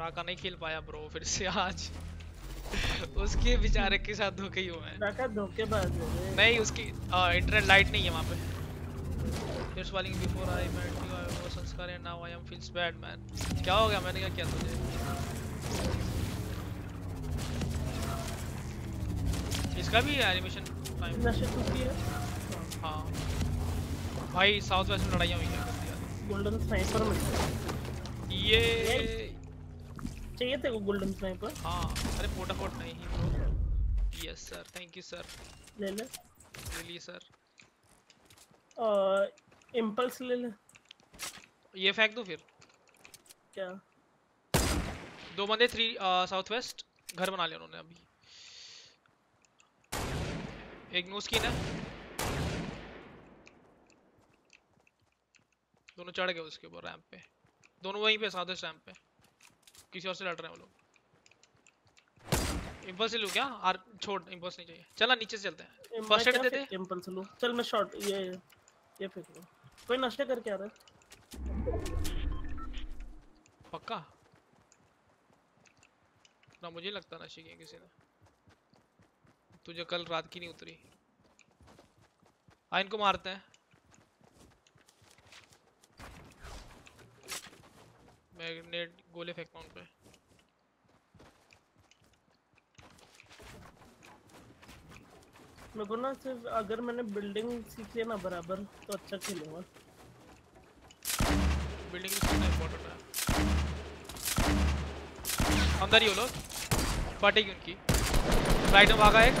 राका नहीं खेल पाया ब्रो फिर से आज। उसके बेचारे के साथ धोखे ही हुए हैं। राका धोखेबाज है? नहीं उसकी इंटरनेट लाइट नहीं है वहाँ पे। It's walling before I met you I was संस्कार and now I am feels bad man क्या हो गया? मैंने क्या किया तुझे? इसका भी एनिमेशन टाइम नशे तू की है। हाँ। भाई साउथ वेस्ट में लड़ाइयाँ हुई गोल्डन स्नाइपर मिल ये चाहिए तेरे को गोल्डन स्नाइपर हाँ अरे पोटाफोट नहीं bro yes sir thank you sir ले ले। रियली सर और इम्पल्स ले ले। ये फेंक दो फिर? क्या? दो बंदे थ्री साउथ वेस्ट घर बना लिया उन्होंने अभी। एक नो स्किन है। दोनों चढ़ गए उसके ऊपर रैंप पे। दोनों वहीं पे साथ रैंप पे। किसी और से लड़ रहे हैं वो लोग। इम्पल्स लूँ क्या? आर छोड़ इम्पल्स नहीं चाहिए। चला नीचे से चलते हैं। फ़र्स्ट एड दे दे। इम्पल्स लूँ? चल मैं शॉट ये ये फेंक लूँ। कोई नशे करके आ रहा है? पक्का? ना मुझे लगता नशे किया किसी ने। तुझे कल रात की नहीं उतरी। आ इनको मारते हैं। मैं नेट गोले फेंकता हूँ उन पे। मेरे को ना सिर्फ़ अगर मैंने बिल्डिंग सीख लिया ना बराबर तो अच्छा खेलूँगा। बिल्डिंग सीखना इंपॉर्टेंट है अंदर ही हो लोग फटेगी उनकी। राइट में भागा एक।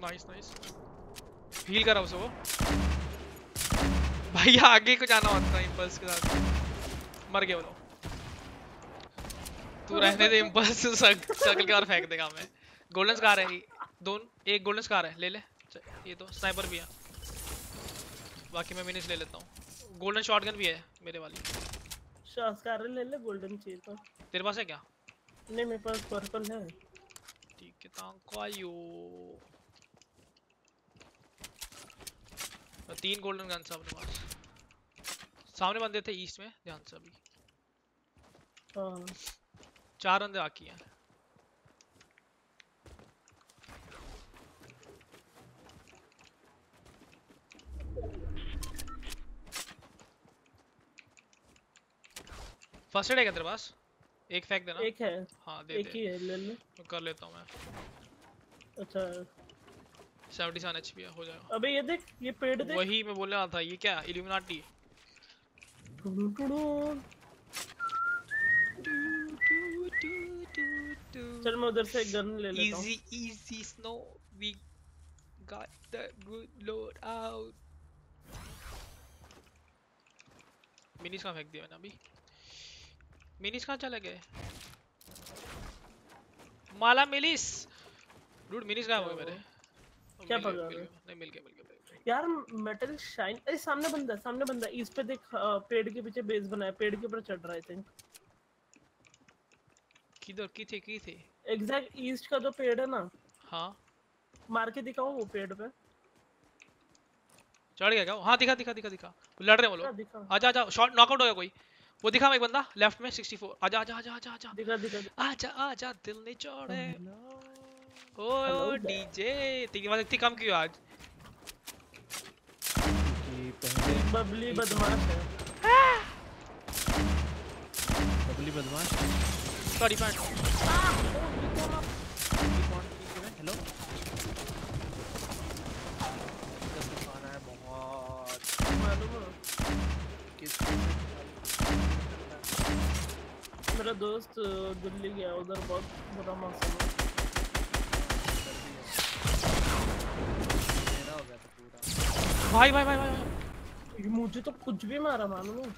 नाइस नाइस हील करा उसे वो। भाई आगे को जाना होता है इंपल्स के साथ। मर गए वो लोग तू रहने दे इंपल्स सर्कल के और फेंक देगा मैं गोल्डन स्कार है दोन एक गोल्डन स्कार है ले ले। ये तो स्नाइपर भी है। बाकी मैं मिनिट्स ले लेता हूँ। गोल्डन शॉटगन भी है मेरे वाली। शास्कार ले ले गोल्डन चाहिए तो। तेरे पास है क्या? नहीं मेरे पास पर्पल है। ठीक है तांको आयो? तीन गोल्डन गन्स अपने पास। सामने बंदे थे ईस्ट में ध्यान से अभी। हाँ। चार बंदे बाकी हैं। फ़र्स्ट एड है तेरे पास? एक फेंक देना। एक है। हाँ दे एक दे। ही है ले ले। तो कर लेता हूँ मैं। अच्छा। 77 एचपी हो जाएगा। अबे ये देख ये पेड़ देख। वही मैं बोल रहा था ये क्या इल्यूमिनाटी चल मैं उधर से एक गन ले लेता हूँ। Easy easy snow we got the good load out. मिनीस कहाँ फेंक दिया मैंने अभी? मिनीस कहाँ चले गए? माला मिलिस। डूड मिनीस कहाँ हो गए मेरे। क्या गए, पकड़ा मिल रहे? गए, नहीं मिल गए मिल गए यार मेटल शाइन अरे सामने बंदा सामने बंदा इस पे देख पेड़ के पीछे बेस बनाया पेड़ के ऊपर चढ़ रहा है आई थिंक किधर? की थी की थी? एग्जैक्ट ईस्ट का जो पेड़ है ना। हाँ। मार के दिखाओ वो पेड़ पे। चढ़ गया क्या? हाँ दिखा दिखा दिखा दिखा। लड़ रहे हैं वो क्या लोग आजा आजा शॉट नॉकआउट हो गया कोई। वो दिखा मैं एक बंदा लेफ़्ट में 64 आजा आजा आजा आजा आजा दिखा दिखा दिखा। आजा आजा दिल ने छोड़े ओ डीजे तेरी आवाज़ इतनी कम क्यों आज? बबली बदमाश है। बबली बदमाश? सॉरी पैंट हेलो खाना है बहुत मालूम किस मेरा दोस्त दिल्ली गया उधर बहुत बुरा मौसम है हो। भाई भाई भाई भाई। मुझे तो कुछ भी मारा मालूम है।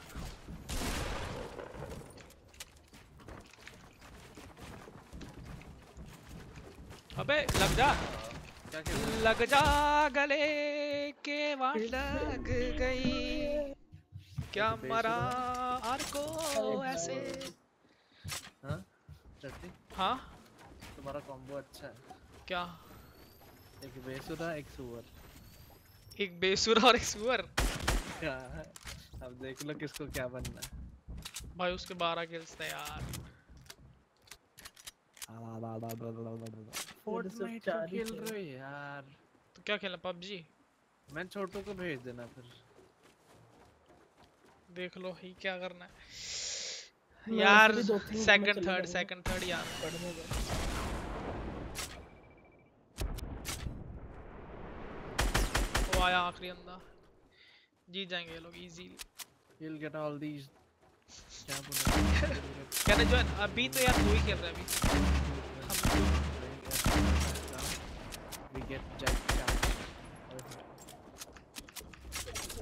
अबे लग जा। लग जा गले के वाट लग गई। क्या मरा आर को ऐसे? हाँ? हाँ? तुम्हारा कॉम्बो अच्छा है। क्या? एक बेसुरा एक सुअर। एक बेसुरा और एक सुअर। अब देख लो किसको क्या बनना है। भाई उसके 12 किल्स थे यार। फोर्टनाइट खेल रहे हो यार। तो क्या खेलना पबजी? मैं छोटू को भेज देना फिर। देख लो ही क्या करना है। यार सेकंड थर्ड सेकंड थर्ड यार। पढ़ने वो आया आखिरी अंदा जीत जाएँगे ये लोग easily You'll get all these क्या बोले? कहने जो अभी तो यार दो ही खेल रहे हैं अभी। We get jack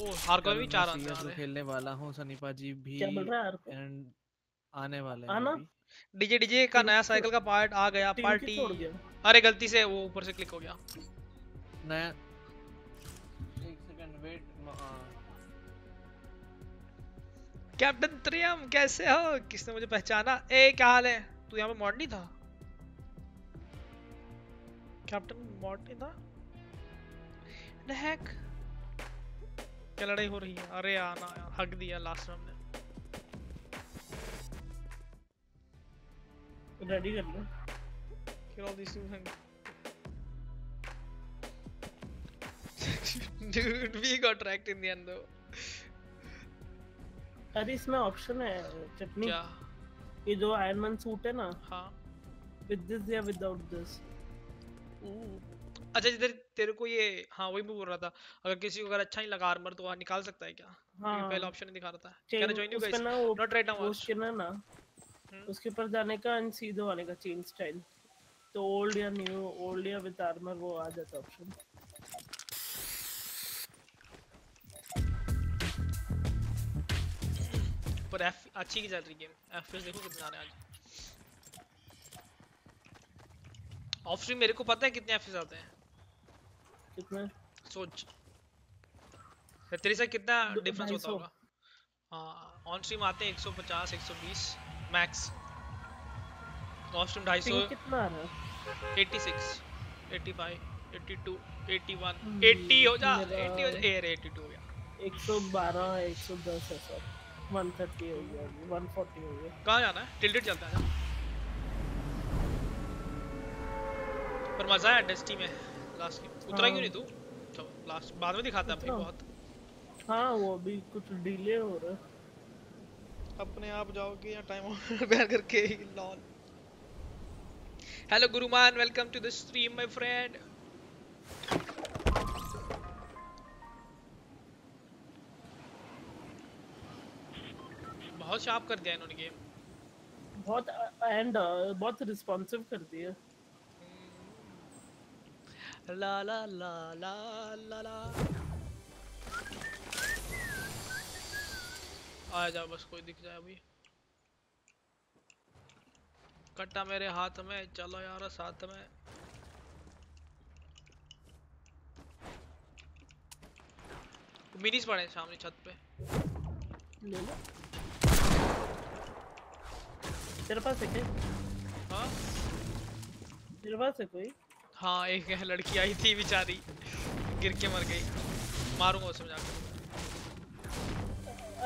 ओ हार को भी चार आते हैं। खेलने वाला हूँ सनीपा जी भी क्या बोल रहा है एंड आने वाले हैं अभी। डीजे डीजे का नया साइकिल का पार्ट आ गया पार्टी अरे गलती से वो ऊपर से क्लिक हो गया। नया कैप्टन त्रियम कैसे हो? किसने मुझे पहचाना? ए क्या हाल है। तू यहाँ पे मॉड नहीं था? कैप्टन मॉड नहीं था हैक क्या लड़ाई हो रही है? अरे आना हक दिया लास्ट में। रेडी कर लो। Kill all these two things. Dude, we got tracked in the end though. अरे इसमें ऑप्शन है चटनी। क्या? ये जो आयरन मैन सूट है ना हाँ। विद दिस या विदाउट दिस अच्छा जिधर तेरे को ये हाँ वही मैं बोल रहा था। अगर किसी को अगर अच्छा नहीं लगा आर्मर तो वहाँ निकाल सकता है क्या? हाँ। पहला ऑप्शन दिखा रहा था। Can join you guys not right now post करना ना। हम्म। उसके ऊपर जाने का एंड सीधे वाले का चेंज स्टाइल तो ओल्ड या न्यू ओल्ड या विद आर्मर वो आ जाता ऑप्शन पर एफ़ अच्छी की चल रही गेम एफपीएस देखो कितने आ रहे हैं आज। ऑफ़ स्ट्रीम मेरे को पता है कितने एफपीएस आते हैं। कितना? सोच। फिर तेरे साथ कितना डिफरेंस होता होगा? हाँ ऑन स्ट्रीम आते हैं 150 120 मैक्स ऑफ़ स्ट्रीम 250 कितना आ रहा है? 86 85 82 81 हम्म, 80 हो जा 80 हो जा। ए रे 82 हो गया। 112 110 ऐसा। 130 हो गया 140 हो गया। कहाँ जाना है? टिल्टेड चलता है पर मज़ा आया डेस्टी में लास्ट की। उतरा क्यों नहीं तू? तो लास्ट बाद में दिखाता है अपनी बहुत। हाँ वो अभी कुछ डिले हो रहा है। अपने आप जाओगे या टाइम बैन करके lol hello Guruman welcome to the stream my friend बहुत शार्प कर दिया इन्होंने गेम बहुत एंड बहुत रिस्पॉन्सिव कर दिया ला ला ला ला ला ला आ जा बस कोई दिख जाए अभी। कट्टा मेरे हाथ में चलो यार साथ में। मिनीस पड़े सामने छत पे। ले लो। तेरे पास है क्या? हाँ? तेरे पास है कोई? हाँ एक लड़की आई थी बेचारी। गिर के मर गई। मारूँगा उसे जाकर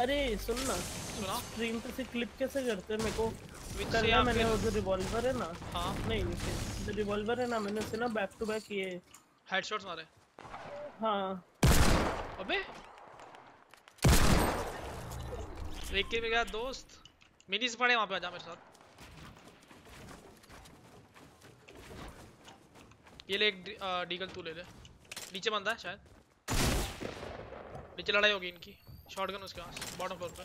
अरे सुन ना। सुना? स्ट्रीम पे से क्लिप कैसे करते हैं मेरे को? करना मैंने वो जो रिवॉल्वर है ना? हाँ। नहीं जो रिवॉल्वर है ना मैंने उसे ना बैक टू बैक किए हेडशॉट्स मारे। हाँ। अबे! एक के में गया दोस्त मिनीस पड़े वहाँ पे आजा मेरे साथ। ये ले एक डीगल तू ले ले। नीचे बंदा है शायद। नीचे लड़ाई होगी इनकी। शॉटगन उसके पास बॉटम फ्लोर पे।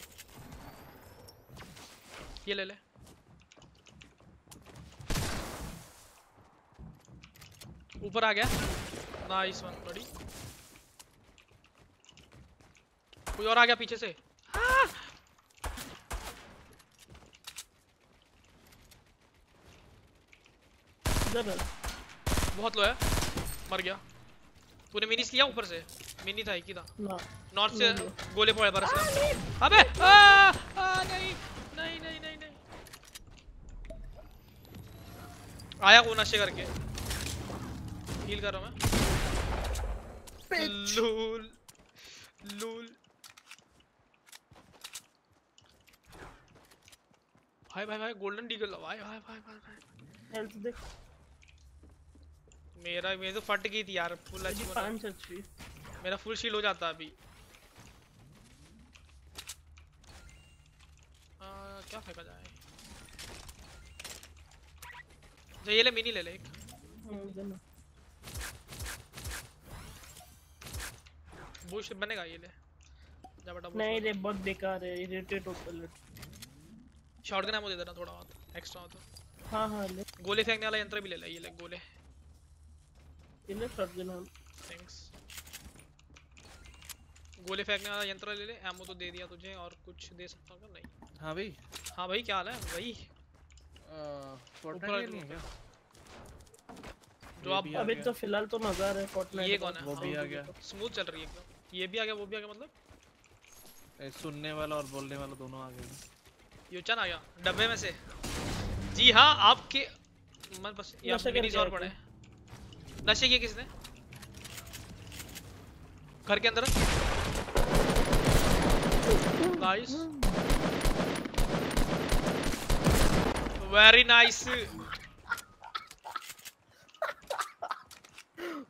ये ले ले। ऊपर आ गया। नाइस वन बड़ी कोई और आ गया पीछे से? है। बहुत लो है। मर गया। तूने मिनीस लिया ऊपर से? मिनी था एक ही था। नॉर्थ से गोले पड़े बरस अबे! आ, आ, नहीं नहीं नहीं नहीं नहीं। आया वो नशे करके। हील कर रहा हूँ मैं। लूल लूल भाई भाई भाई गोल्डन डीगल भाई भाई भाई भाई भाई। हेल्थ देख। मेरा मेरी तो फट गई थी यार फुल जी अच्छी मेरा फुल शील हो जाता अभी। आ, क्या फेंका जाए? जो ये ले मिनी ले ले एक। ना। बूस्ट बनेगा ये ले। जा बेटा नहीं रे बहुत बेकार है इरिटेट होता है। शॉटगन एमो दे देना थोड़ा बहुत एक्स्ट्रा हो तो। हाँ हाँ ले। गोले फेंकने वाला यंत्र भी ले ले ये ले गोले। ले शॉटगन हम। थैंक्स गोले फेंकने वाला यंत्र ले ले एमो तो दे दिया तुझे और कुछ दे सकता हूँ क्या? नहीं। हाँ भाई। हाँ भाई क्या हाल है? भाई फोर्टनाइट ऊपर खेल रही है क्या? जो आप अभी तो फ़िलहाल तो मज़ा रहा है फोर्टनाइट ये कौन है? वो भी आ गया। स्मूथ चल रही है एकदम। ये भी आ गया वो भी आ गया मतलब? ए, सुनने वाला और बोलने वाला दोनों आ गए। योचन आ गया डब्बे में से। जी हाँ आपके मत बस ये नशा आपके और पड़े। नशे किए किसने? घर के अंदर। नाइस वेरी नाइस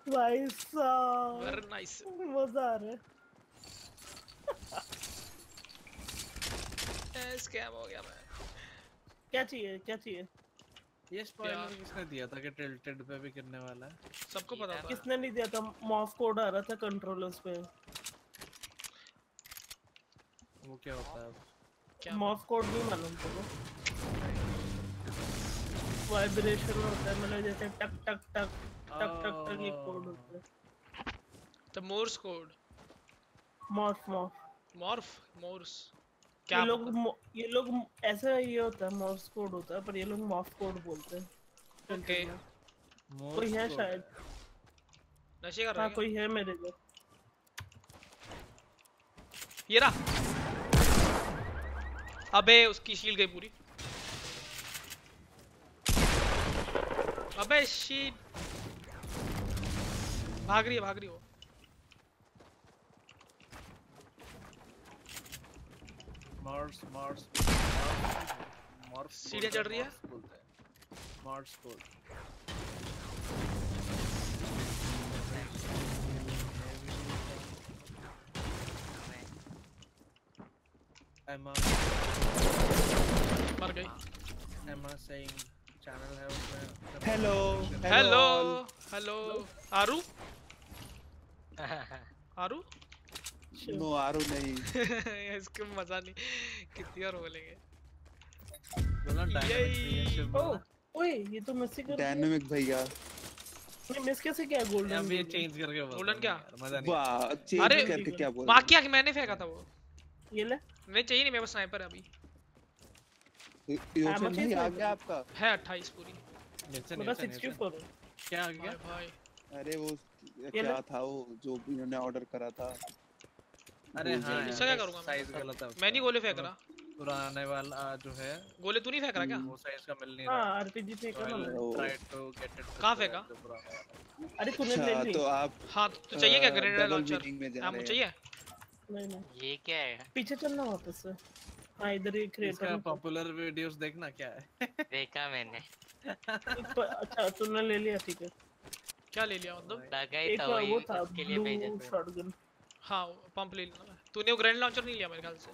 भाई साहब। वेरी नाइस मज़ा आ रहा है। स्कैम हो गया मैं। क्या चाहिए क्या चाहिए? ये स्पॉइलर किसने दिया था कि टिल्टेड पे भी गिरने वाला है? सबको पता था। किसने नहीं दिया था? मॉफ कोड आ रहा था कंट्रोलर्स पे। वो क्या होता है? क्या मॉफ कोड नहीं मालूम तुमको वाइब्रेशन होता है मतलब जैसे टक टक टक टक टक टक ये कोड होता है। The Morse code morph morph morph Morse ये लोग? ये लोग ऐसा ये होता है मॉर्स कोड होता है पर ये लोग मॉफ कोड बोलते हैं। ओके। कोई है शायद? नशे कर हाँ रहे कोई है मेरे इधर ये रहा। अबे उसकी शील्ड गई पूरी। अबे शीट भाग रही है भाग रही है Mars Mars Mars सीढ़ियाँ चढ़ रही है? Mars code Emma मर गई Emma saying channel है उसमें hello hello hello Aaru Aaru no Aaru नहीं। इसको मज़ा नहीं। कितनी और बोलेंगे। ओए ये तो मिस कर डायनामिक भैया। ये मिस कैसे किया गोल्डन अब ये चेंज करके Golden क्या? मज़ा नहीं वाह चेंज करके क्या बोल? माँ क्या मैंने फेंका था वो। ये ले। नहीं चाहिए नहीं मेरे पास स्नाइपर है अभी। Ammo भाई आ गया आपका? है 28 पूरी। नीचे मेरा नीचे नीचे 64 क्या आ गया? भाई अरे वो क्या था वो जो इन्होंने ऑर्डर करा था। अरे हाँ इसका क्या करूँगा साइज़ गलत है मैं नहीं गोले फेंक रहा। पुराने वाला जो है गोले तू नहीं फेंक रहा क्या? वो साइज़ का मिल नहीं हाँ रहा। आरपीजी फेंका ना मैंने। Oh. Try to get it कहाँ फेंका? अरे तूने ले अच्छा ली तो आप हाँ तो चाहिए क्या ग्रेनेड लॉन्चर में हाँ रहे मुझे चाहिए। नहीं नहीं। ये क्या है? पीछे चलना वापस से। हाँ इधर ही क्रिएटर पॉपुलर वीडियोस देखना क्या है? देखा मैंने। अच्छा तूने ले लिया ठीक है। क्या ले लिया मतलब? लगा ही था वो वही था उसके लिए भेजा था शॉटगन हाँ पंप ले मैं। तूने वो ग्रेनेड लॉन्चर नहीं लिया मेरे ख्याल से?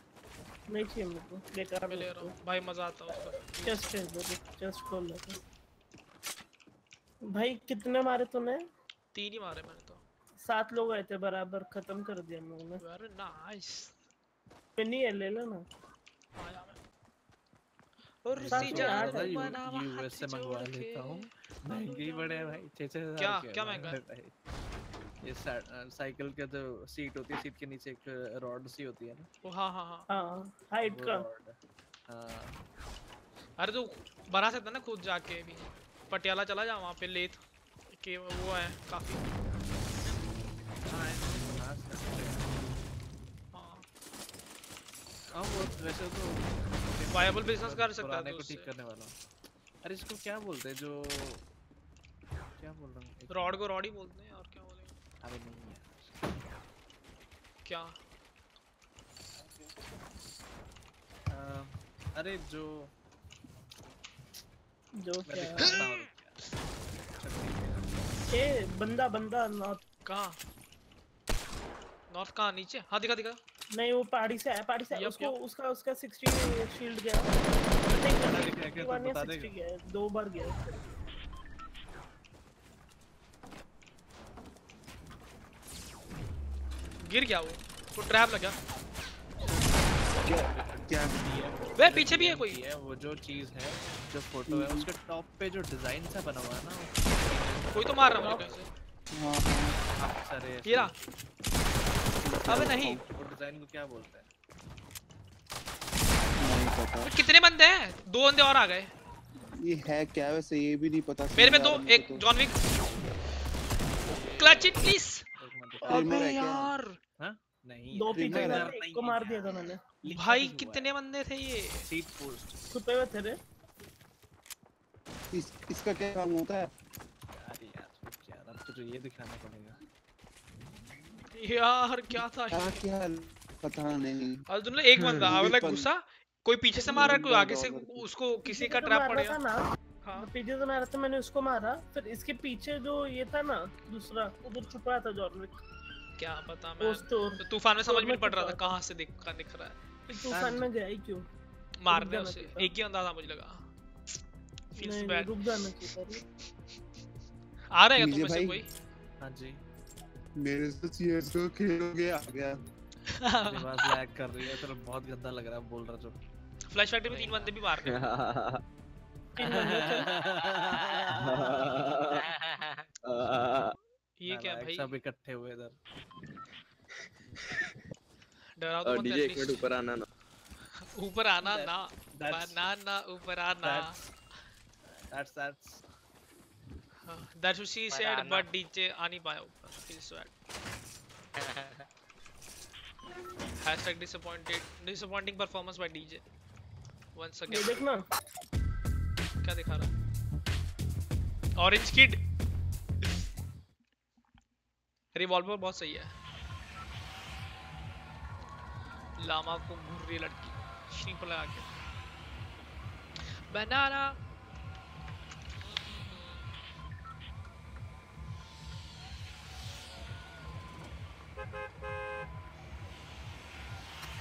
नहीं चाहिए मेरे को। बेकार मैं ले रहा हूँ। भाई मज़ा आता है उसका चेस्ट है इधर चेस्ट खोल लेते भाई कितने मारे तूने? तीन ही मारे मैंने तो। सात लोग आए थे बराबर खत्म कर दिया हम लोगों ने। वेरी नाइस पिनी है ले लो ना और है। यूएस से मंगवा लेता के। हूँ महँगे बड़े भाई छः छः क्या- क्या महँगा है? ये साइकिल का जो सीट होती है सीट के नीचे एक रॉड सी होती है ना? ओ हाँ हाँ हाँ। हाँ हाइट का। हाँ। अरे तू बना सकता है ना खुद जाके भी। पटियाला चला जा वहाँ पे लेथ के वो है काफ़ी। हाँ, बना सकते हैं। हाँ। वो वैसे तो वायबल बिज़नेस कर सकता है पुराने तू को ठीक करने वाला। अरे इसको क्या बोलते हैं जो क्या बोल रहा हूँ? रॉड को रॉड ही बोलते हैं। अरे नहीं यार क्या? अ, अरे जो जो क्या? हूँ ए बंदा बंदा नॉर्थ कहाँ? नॉर्थ कहाँ? नीचे? हाँ दिखा दिखा। नहीं वो पहाड़ी से आया पहाड़ी से। उसको यप। उसका उसका 60 शील्ड गया। नहीं बता दे क्या क्या तू 61 या बता देगा। है, दो बार गया। गिर गया वो। वो ट्रैप लगा। क्या क्या वे पीछे भी है कोई? है वो जो चीज़ है जो फ़ोटो है उसके टॉप पे जो डिज़ाइन सा बना हुआ है ना कोई तो मार रहा है मुझे हाँ। सारे ये रहा। अबे नहीं। वो डिज़ाइन को क्या बोलते हैं? नहीं पता। अबे कितने बंदे हैं? दो बंदे और आ गए। ये है क्या? वैसे ये भी नहीं पता। मेरे में समझ दो एक तो। John Wick clutch it please अबे यार। हाँ? नहीं दो पीछे है। एक को मार दिया था मैंने। भाई कितने बंदे थे ये? सीट पोस्ट छुपे हुए थे रे। इस, इसका क्या काम होता है? यार यार यार अब तुझे ये दिखाना पड़ेगा। यार क्या था क्या क्या पता नहीं। और तुमने एक बंदा हाँ, लाइक गुस्सा? कोई पीछे से मारा कोई आगे से उसको किसी का ट्रैप पड़ गया? हाँ। पीछे से मारा था मैंने उसको मारा। फिर इसके पीछे जो ये था ना दूसरा उधर छुपा था जॉन विक क्या पता मैं तो तूफ़ान में समझ में पड़ रहा था कहाँ से दिख का दिख रहा है। तूफ़ान में गया ही क्यों? मारने उसे। एक ही अंदाज़ा मुझे लगा। फील्स बैड रुक जाना चाहिए आ रहा है तुम में से कोई? हाँ जी। मेरे से सीएसगो खेलोगे आ गया। मेरी आवाज़ लैग कर रही है तेरा बहुत गंदा लग रहा है बोल रहा जो। फ्लैश फैक्ट्री में तीन बंदे भी मार रहे बंदे ये क्या भाई? सब इकट्ठे हुए इधर। डराओ तो मत डीजे एक मिनट ऊपर आना ना। ऊपर आना ना। That's- बनाना ऊपर आना। that's that's that's what she said but DJ आ नहीं पाया ऊपर bad hashtag disappointed disappointing performance by DJ once ये अगेन देखना। क्या दिखा रहा ऑरेंज किड रिवॉल्वर बहुत सही है। लामा को घूर रही लड़की। श्रीप लगा के। बनाना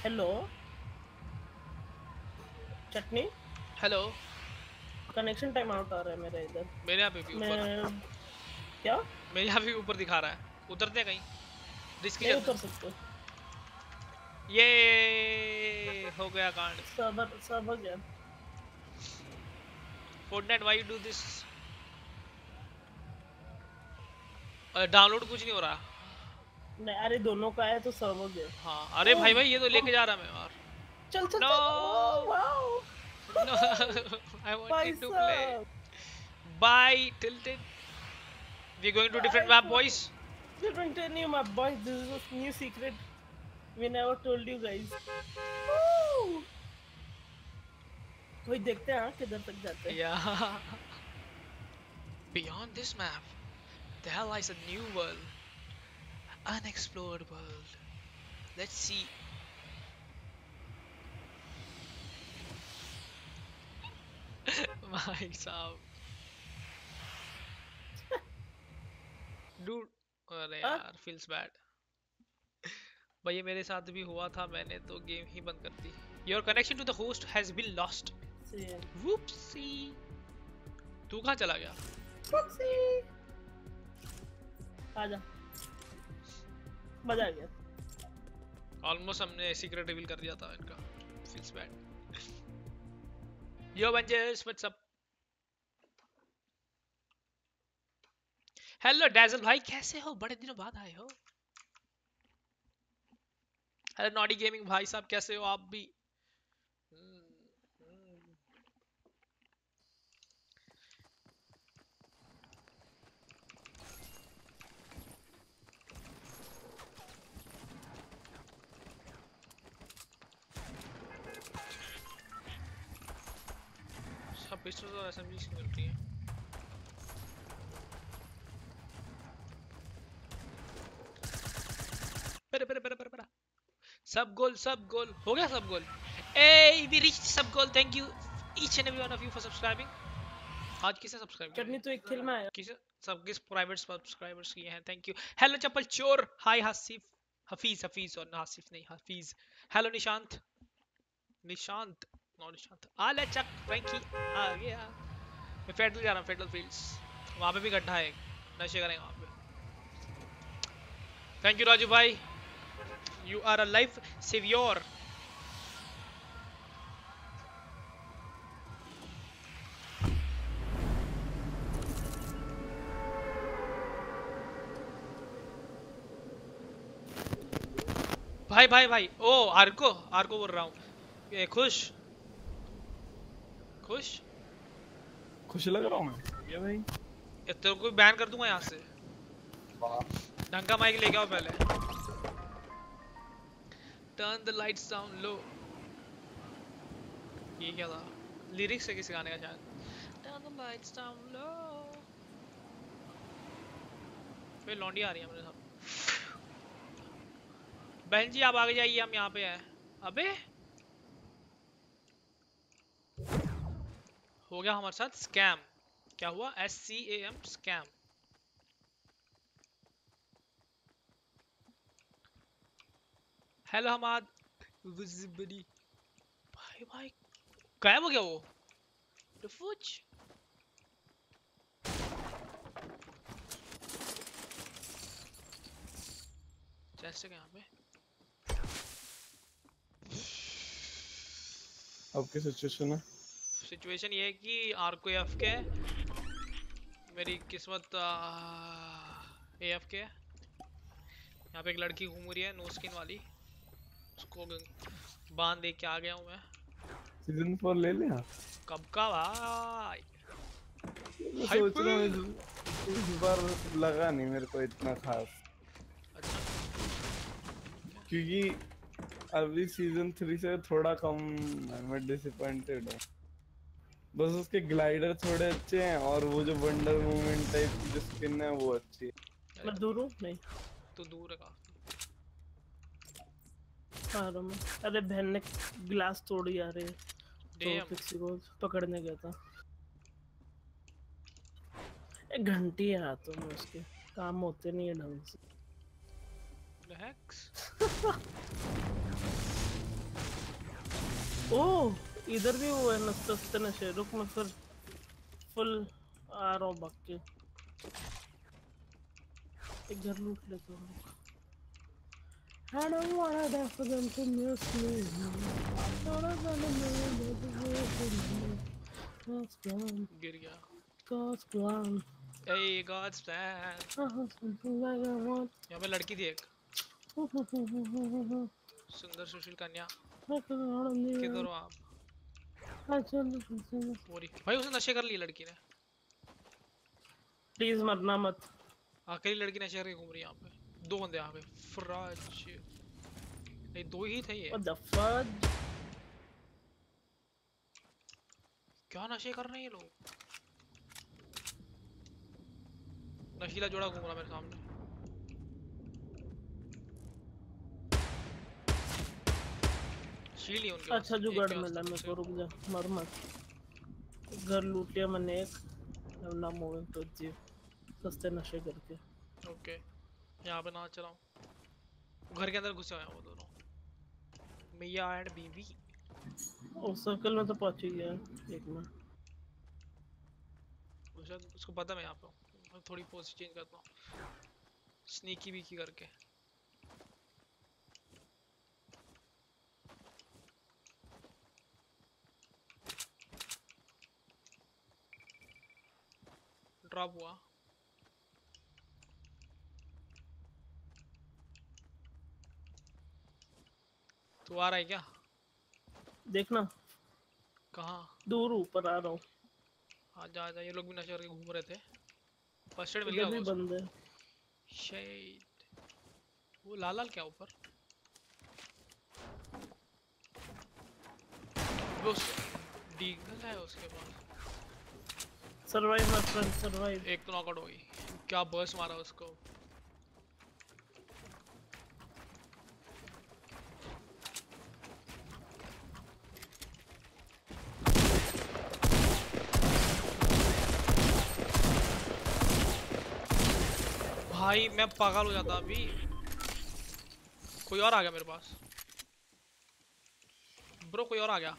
hello Chutney hello connection time out आ रहा है मेरे इधर। मेरे यहाँ पे भी ऊपर। क्या? मेरे यहाँ भी ऊपर दिखा रहा है। उतरते हैं कहीं। रिस्की नहीं उतर सकते। ये हो गया कांड। सर्वर सर्वर गया। Fortnite why you do this? Download कुछ नहीं हो रहा। नहीं अरे दोनों का है तो सर्वर गया। हाँ अरे भाई भाई ये तो लेके जा रहा मैं यार। चल चल. चल। Wow no I भाई wanted to play साहब bye tilted we're going to different map boys We're going to a new map, boys. This is a new secret. We never told you guys. Woo! कोई देखते हैं हाँ, किधर तक जाते हैं yeah beyond this map there lies a new world unexplored world let's see भाई साहब। डूड अरे? यार feels bad. भाई मेरे साथ भी हुआ था मैंने तो गेम ही बंद कर दी। Your connection to the host has been lost See. तू कहाँ चला गया? Foxy! आजा मज़ा आ गया। ऑलमोस्ट हमने सीक्रेट रिवील कर दिया था इनका। Feels bad yo Avengers, what's up hello Dazzle भाई कैसे हो? बड़े दिनों बाद आए हो। हेलो नॉडी गेमिंग भाई साहब कैसे हो आप भी? पिस्टल्स और एसएमजीज की मिलती हैं। परे परे परे परे परे। सब गोल सब गोल। हो गया सब गोल? ए we reach sub goal. Thank you each and every one of you for subscribing आज किसे सब्सक्राइब चटनी तो एक खेल में आया। किसे? सब किस प्राइवेट सब्सक्राइबर्स किए हैं? थैंक यू हेलो चप्पल चोर। हाय हसीफ हफीज हफीज और हासिफ नहीं हफीज हेलो निशांत निशांत नो निशांत आ चक फ्रैंकी आ गया मैं फेडरल जा रहा फेडरल फील्ड्स वहाँ पे भी गड्ढा है, नशे करेंगे पे। थैंक यू राजू भाई। You are a life saviour भाई भाई भाई। ओ, आर्को आर्को बोल रहा हूँ। खुश? खुश? खुश लग रहा हूँ मैं। ये भाई। ये तेरे को बैन कर दूँगा यहाँ से? ढंग का माइक लेके आओ पहले। Turn the lights down low ये क्या था? लिरिक्स है किसी गाने का शायद। Turn the lights down low फिर लौंडी आ रही है मेरे साथ। बहन जी आप आगे जाइए हम यहाँ पे हैं। अबे! हो गया हमारे साथ स्कैम क्या हुआ? S C A M scam hello Hamad visibly भाई भाई। गायब हो गया वो? डफूच चेस्ट है यहाँ पे। अब क्या सिचुएशन है सिचुएशन ये है कि आर को एफ़ के मेरी किस्मत ए एफ़ के यहाँ पे एक लड़की घूम रही है नो स्किन वाली। उसको बाँध दे के आ गया हूँ मैं। सीज़न फोर ले लिया? कब का भाई? सोच रहा हूँ इस, बार लगा नहीं मेरे को इतना खास। अच्छा। क्योंकि अभी सीज़न थ्री से थोड़ा कम मैं डिसअपॉइंटेड हूँ। बस उसके ग्लाइडर थोड़े अच्छे हैं और वो जो वंडर मूवमेंट टाइप की जो स्किन है वो अच्छी है। मैं दूर हूँ? नहीं। तो दूर है काफ़ी। आ रहा हूँ मैं? अरे बहन ने गिलास तोड़ी आ रही है तो किसी को पकड़ने गया था। एक घंटी है हाथों में उसके। काम होते नहीं है ढंग से। ओ इधर भी वो है न सस्ते नशे रुक मैं फिर फुल आ रहा हूँ भाग के एक घर लूट लेता हूँ I don't wanna die for them to miss me. I don't wanna. God's gone, गिर गया God's gone. Hey God's plan. यहाँ पे लड़की थी एक सुंदर सुशील कन्या किधर हो आप हो भाई उसने नशे कर लिए लड़की ने। Please मरना मत. अकेली लड़की नशे करके घूम रही है यहाँ पे। दो बंदे यहाँ पे। फराज नहीं दो ही थे ये? क्या नशे कर रहे हैं ये लोग? नशीला जोड़ा घूम रहा मेरे सामने। शील ही उनके अच्छा जुगाड़ मिला तो मेरे को रुक जा मर मत घर लूट लिया मैंने एक not moving towards you सस्ते नशे करके। ओके यहाँ पे रहा हूँ घर के अंदर घुसे हुए हैं वो दोनों। मियाँ एंड बीवी। उस सर्कल में तो पहुँच ही गया एक में। वो शायद उसको पता मैं यहाँ पे हूँ। थोड़ी पोज चेंज करता हूँ। स्नीकी बीकी करके। ड्रॉप हुआ तू आ रहा है क्या? देखना। कहाँ? दूर ऊपर आ रहा हूँ। हाँ जा जा ये लोग भी नशे करके घूम रहे थे। फ़र्स्ट एड मिल गया भी बंद है। उसको। वो लाल लाल क्या ऊपर? वो डीगल है उसके पास। सरवाइव माय फ्रेंड सरवाइव एक तो नॉकआउट हो गई क्या बर्स मारा उसको? भाई मैं पागल हो जाता अभी। कोई और आ गया मेरे पास? ब्रो कोई और आ गया?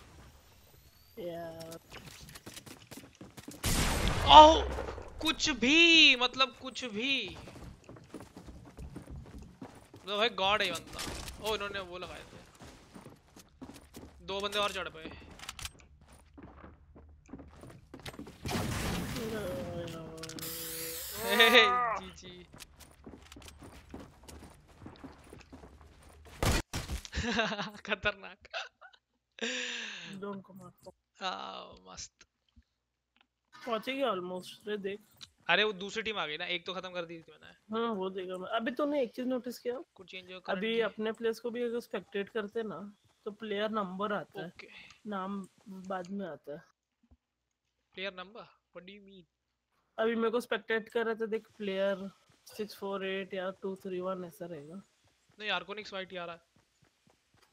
यार ओ कुछ भी मतलब कुछ भी। तो भाई गॉड है बंदा। ओ इन्होंने वो लगाए थे। दो बंदे और चढ़ पे जी जी खतरनाक। हूँ। मस्त। पहुँच ही गया ऑलमोस्ट रे देख। अरे वो दूसरी टीम आ गई ना एक तो खत्म कर दी थी मैंने। हाँ वो देखा मैं। अभी तूने एक चीज़ नोटिस किया? कुछ चेंज अभी अपने प्लेस को भी अगर स्पेक्टेट करते ना तो प्लेयर नंबर आता है। ओके नाम बाद में आता है। Player number what do you mean अभी मेरे को स्पेक्टेट कर रहे थे देख प्लेयर 648 या 231 ऐसा रहेगा। नहीं आर्कोनिक्स वाइट आ रहा है।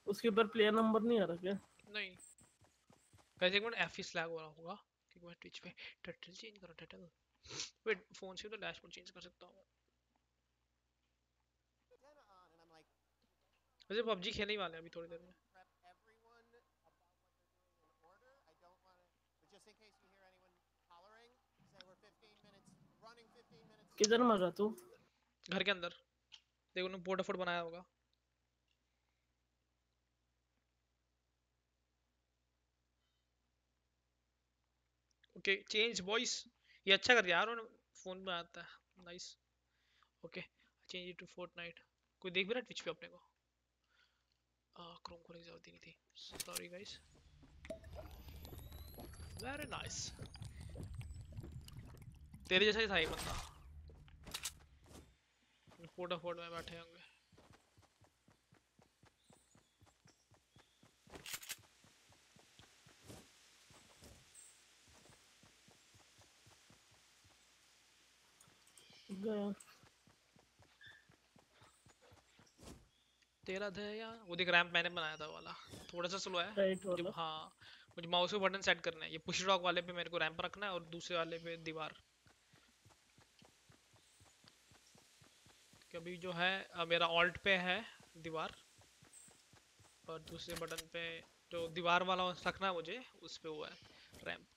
उसके ऊपर प्लेयर नंबर नहीं आ रहा क्या? नहीं। वैसे एक मिनट एफ़ ही स्लैग हो रहा होगा। क्योंकि मैं ट्विच पे टाइटल चेंज करो टाइटल वेट फ़ोन से तो डैशबोर्ड चेंज कर सकता हूँ। वैसे पबजी खेलने ही वाले हैं अभी थोड़ी देर में। किधर मरा तू? घर के अंदर। देखो उन्होंने पोर्ट फोर्ट बनाया होगा। चेंज वॉइस ये अच्छा कर दिया उन्होंने। फ़ोन में आता है। Nice okay change to Fortnite कोई देख भी रहा ट्विच पे अपने को? क्रोम खोलने की ज़रूरत ही नहीं थी। सॉरी गाइस वेरी नाइस तेरे जैसा ही था ये बंदा। फ़ोटो फ़ोटो में बैठे होंगे। गया। तेरा दया वो देख रैंप मैंने बनाया था वाला। थोड़ा सा स्लो है। राइट वाला। हाँ। मुझे माउस पे बटन सेट करना है। ये पुश रॉक वाले पे मेरे को रैंप रखना है और दूसरे वाले पे दीवार। कभी जो है मेरा ऑल्ट पे है दीवार। और दूसरे बटन पे जो दीवार वाला रखना है मुझे उस पे वो है रैंप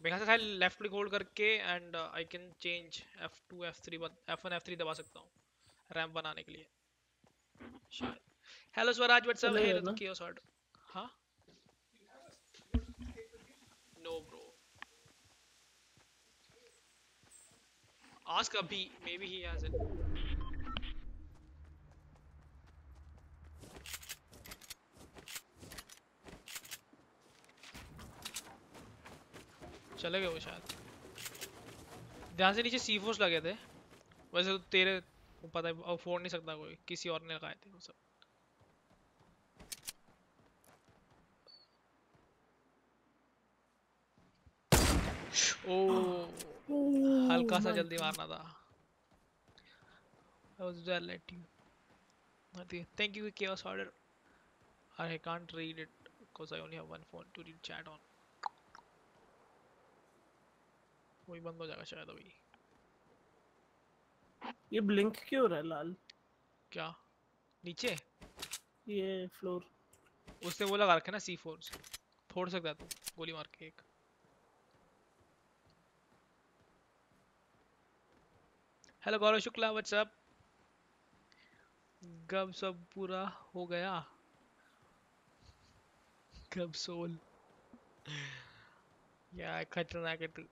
मेरे ख्याल लेफ़्ट क्लिक होल्ड करके and I can change F2 F3 F1 F3 दबा सकता हूँ रैंप बनाने के लिए। शायद। हेलो स्वराज व्हाट्सअप चलेगा हेलो ना? कियो सॉर्ट हाँ no bro ask abhi maybe he has it चले गए वो शायद। ध्यान से नीचे सी फोर्स लगे थे वैसे तो तेरे वो पता है फोड़ नहीं सकता कोई किसी और ने लगाए थे वो सब। ओ oh हल्का सा जल्दी मारना था। I was there let you thank you Keo Sorder I can't read it because I only have one phone to read chat on वही बंद हो जाएगा शायद अभी। ये ब्लिंक क्यों रहा है लाल? क्या? नीचे? ये फ्लोर। उसने वो लगा रखे ना सी फोर्स फोड़ सकता तू गोली मार के एक। हेलो गौरव शुक्ला व्हाट्सअप गब सब पूरा हो गया। गब सोल। या खतरनाक है तू।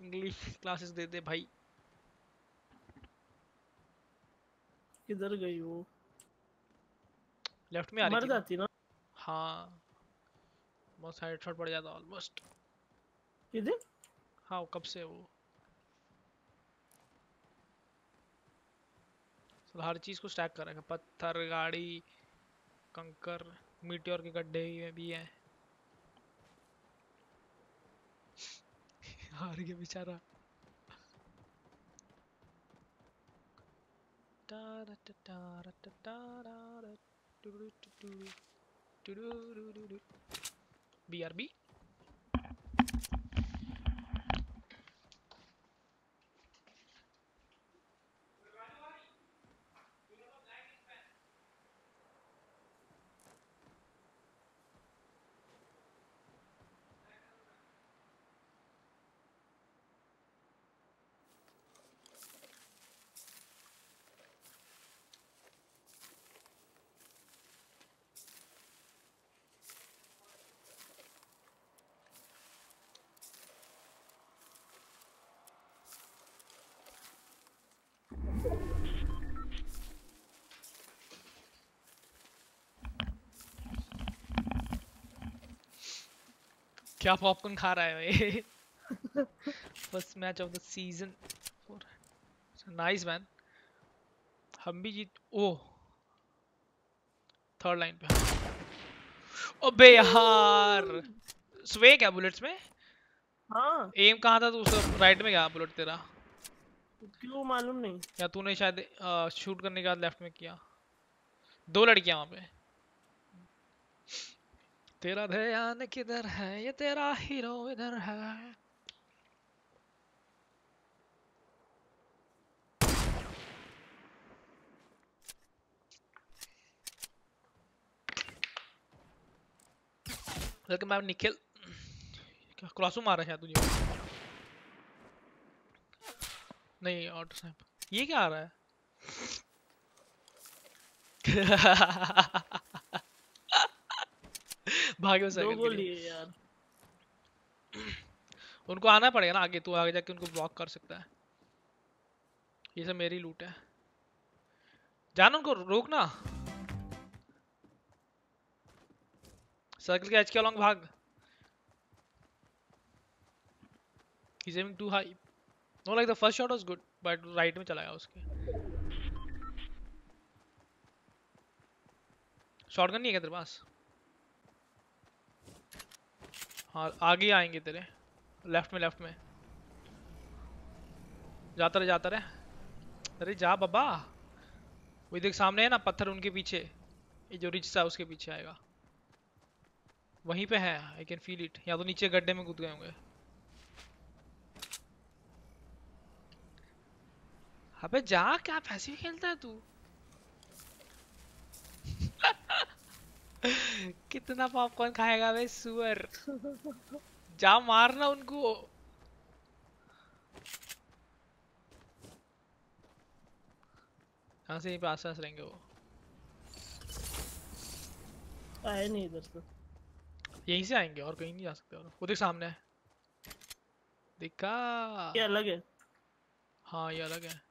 इंग्लिश क्लासेस दे दे भाई। किधर गई वो? लेफ़्ट में आ रही मर? जाती ना? हाँ। बहुत साइड शॉट पड़ जाता ऑलमोस्ट किधर? हाँ कब से वो? हर चीज़ को स्टैक कर रखा पत्थर गाड़ी कंकर मीटियोर के गड्ढे भी- भी हैं। हार गया बेचारा BRB क्या पॉपकॉर्न खा रहा है भाई? First match of the season nice man हम भी जीत ओ। थर्ड लाइन पे अबे यार स्वे क्या बुलेट्स में? हाँ। एम कहाँ था? तू उस राइट में गया बुलेट तेरा? क्यों मालूम नहीं। या तूने शायद शूट करने के बाद लेफ़्ट में किया? दो लड़कियाँ वहाँ पे। तेरा ध्यान किधर है? ये तेरा हीरो इधर है। लेकिन मैं निखिल क्रॉसू मारा शायद तुझे नहीं ऑटो स्नैप ये क्या आ रहा है? भागे दो सेकंड के लिए यार उनको आना पड़ेगा ना आगे तू आगे जाके उनको ब्लॉक कर सकता है ये सब मेरी लूट है जाना उनको रोक ना सर्कल के एज के अलॉन्ग भाग He's aiming too high. No, like the first shot was good, but right में चला गया उसके. शॉटगन नहीं है क्या तेरे पास? हाँ आगे आएँगे तेरे। लेफ़्ट में लेफ़्ट में। जाता रहे जाता रहे। अरे जा बाबा। वही देख, सामने है ना पत्थर उनके पीछे। ये जो रिच सा उसके पीछे आएगा। वहीं पे है। आई कैन फील इट या तो नीचे गड्ढे में कूद गए होंगे। अबे जा, क्या पैसे खेलता है तू? कितना पॉपकॉर्न खाएगा वे सुअर जा मारना उनको। कहाँ से यहीं पे आसपास रहेंगे वो? आए नहीं इधर से। यहीं से आएँगे और कहीं नहीं जा सकते और। वो देख सामने है। दिखा। ये अलग है। हाँ ये अलग है।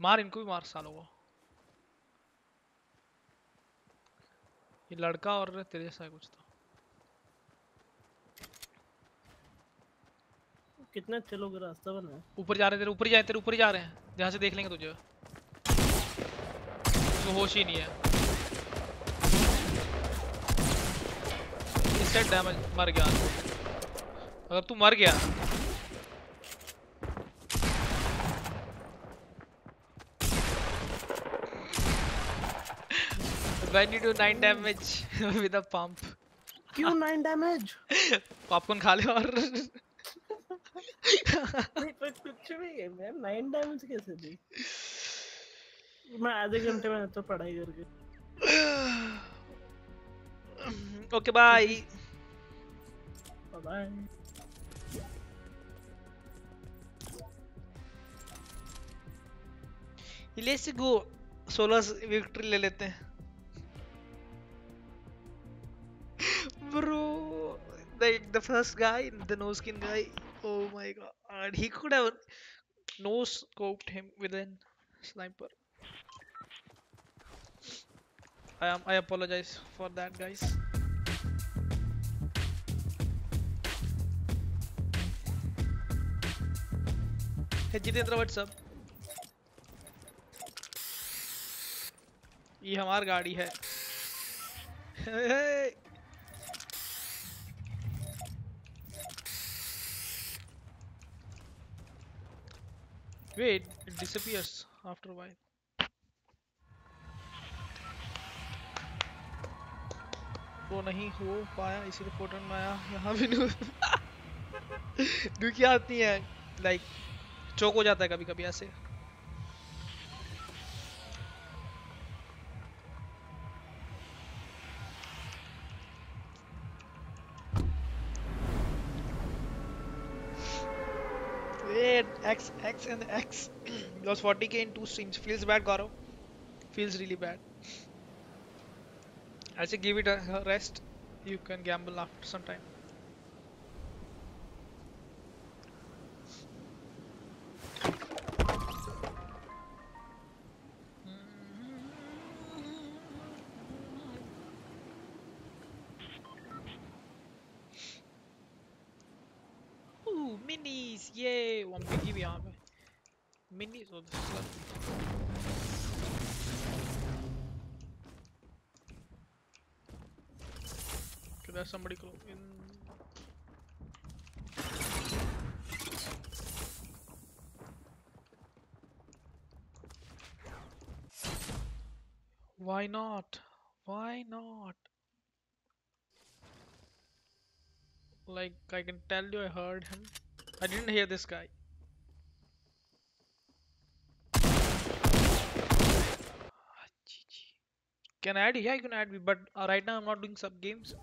मार इनको भी मार सालों को। ये लड़का और तेरे जैसा कुछ तो। कितने अच्छे लोग रास्ता बना है ऊपर जा रहे हैं तेरे ऊपर ही जाए तेरे ऊपर ही जा रहे हैं। जहाँ से देख लेंगे तुझे। तो होश ही नहीं है। इससे डैमेज मर गया। अगर तू मर गया when you 9 damage with a pump. क्यों नाइन डैमेज पॉपकॉर्न खा ले और। कुछ भी है मैं नाइन डैमेज कैसे दी? मैं आधे घंटे में तो पढ़ाई करके okay bye bye let's go 16 victory ले लेते हैं। bro the the first guy the no skin guy oh my god he could have no scoped him with a sniper i am i apologize for that guys hey Jitendra what's up ये हमार गाड़ी है Wait, it disappears after a while. वो नहीं हो पाया इसीलिए photo में आया यहाँ भी नहीं दुखी आती है लाइक चौक हो जाता है कभी कभी ऐसे X, X, and X. Lost 40k in two streams. Feels bad, Gaurav. Feels really bad. I say give it a rest. You can gamble after some time. So this is lovely. Okay, there's somebody in. Why not? Why not? Like, I can tell you I heard him. I didn't hear this guy. Can I add? Yeah, you can add me, but uh, right now I'm not doing sub games.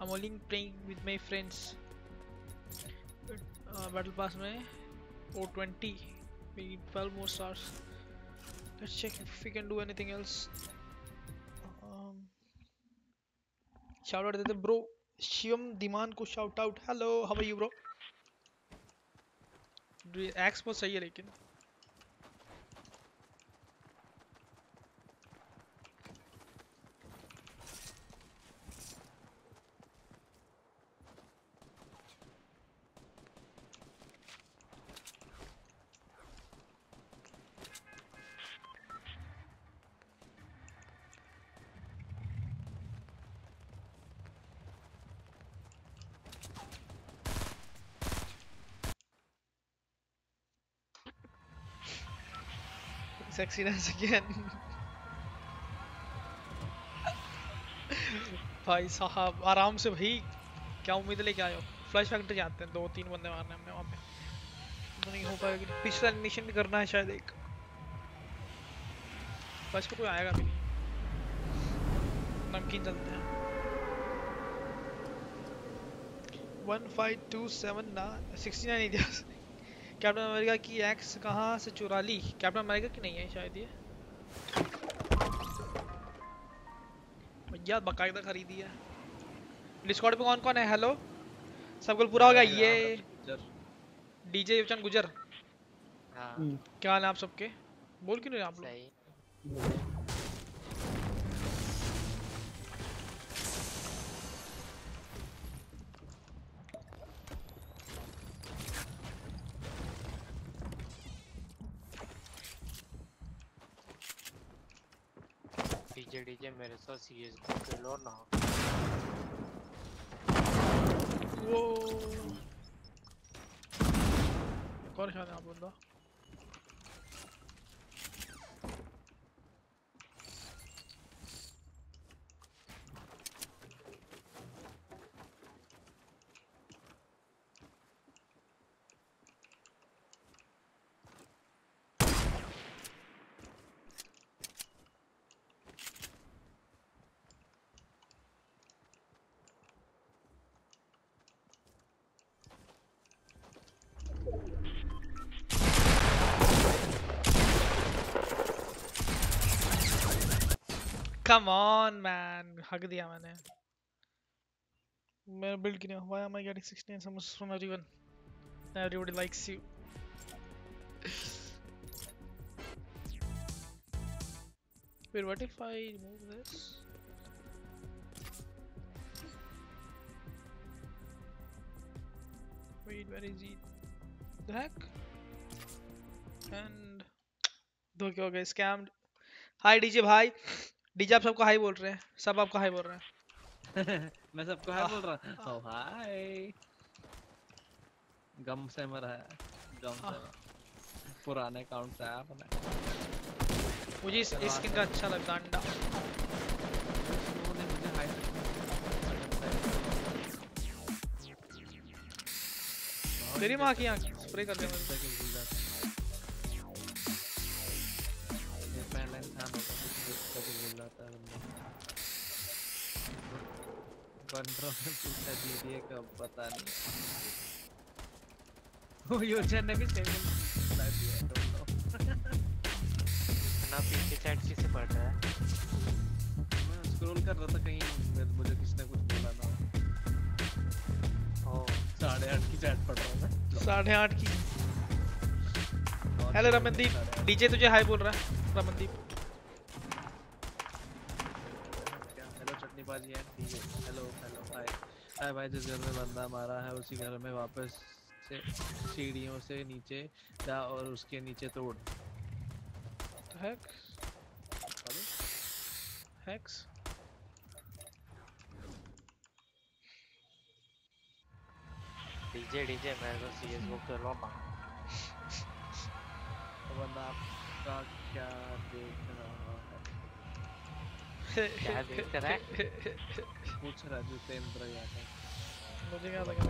I'm only playing with my friends. Uh, Battle Pass में 420. We need 12 more stars. Let's check if we can do anything else. Um, shout out देते bro. Shivam दिमान को shout out. Hello, how are you bro? X बहुत सही है लेकिन sexiness again. भाई साहब, आराम से भाई, क्या उम्मीद लेके आए हो? फ्लैश फैक्ट्री जाते हैं दो तीन बंदे मारने हमने वहाँ पे। तो नहीं हो पाएगा पिछला एनिमेशन भी करना है शायद एक। फ्लैश पे कोई आएगा भी नहीं। नमकीन चलते हैं। One five two seven nine sixty nine इतिहास कैप्टन अमेरिका की एक्स कहाँ से चुरा ली? कैप्टन अमेरिका की नहीं है शायद ये। भैया बकायदा खरीदी है। डिस्कॉर्ड पे कौन कौन है? हेलो सब कुल पूरा हो गया? ये डीजे युचन गुजर। हाँ क्या हाल है। आप सबके? बोल क्यों नहीं आप लोग सही डीजे डीजे मेरे साथ सीएस खेलो ना वो कौन शायद आप बंदा कम ऑन मैन हक दिया मैंने मैं बिल्ड किया why am I getting 16 summers from everyone everybody likes you Wait, what if I remove this? Wait, where is he? The heck? And धोखे हो गए scammed. हाय डीजे भाई डीजे आप सबको हाई बोल रहे हैं सब आपको हाई बोल रहे हैं। मैं सबको हाय बोल रहा हूँ। हाय। गम से मरा है गम से पुराने अकाउंट से आया अपने। मुझे इस स्किन का अच्छा लगता अंडा। तेरी माँ की आँख स्प्रे कर दे मुझे ने पूछा कब पता नहीं। वो योजन ने भी सेम बता दिया लोग पीछे चैट किसे पढ़ रहा है? मैं स्क्रॉल कर रहा था कहीं मुझे किसी ने कुछ बोला ना। ओ। साढ़े आठ की चैट पढ़ रहा था साढ़े आठ की। हेलो रमनदीप डीजे तुझे हाई बोल रहा है रमनदीप हेलो चटनी बाजी है। ठीक है भाई जिस घर में बंदा मारा है उसी घर में वापस से सीढ़ियों से नीचे जा और उसके नीचे तोड़। हैक्स। हैक्स। डीजे डीजे मैं तो सीएसगो खेलूँगा वरना आपका क्या देख रहा पूछ रहा जितेंद्र मुझे क्या लगा?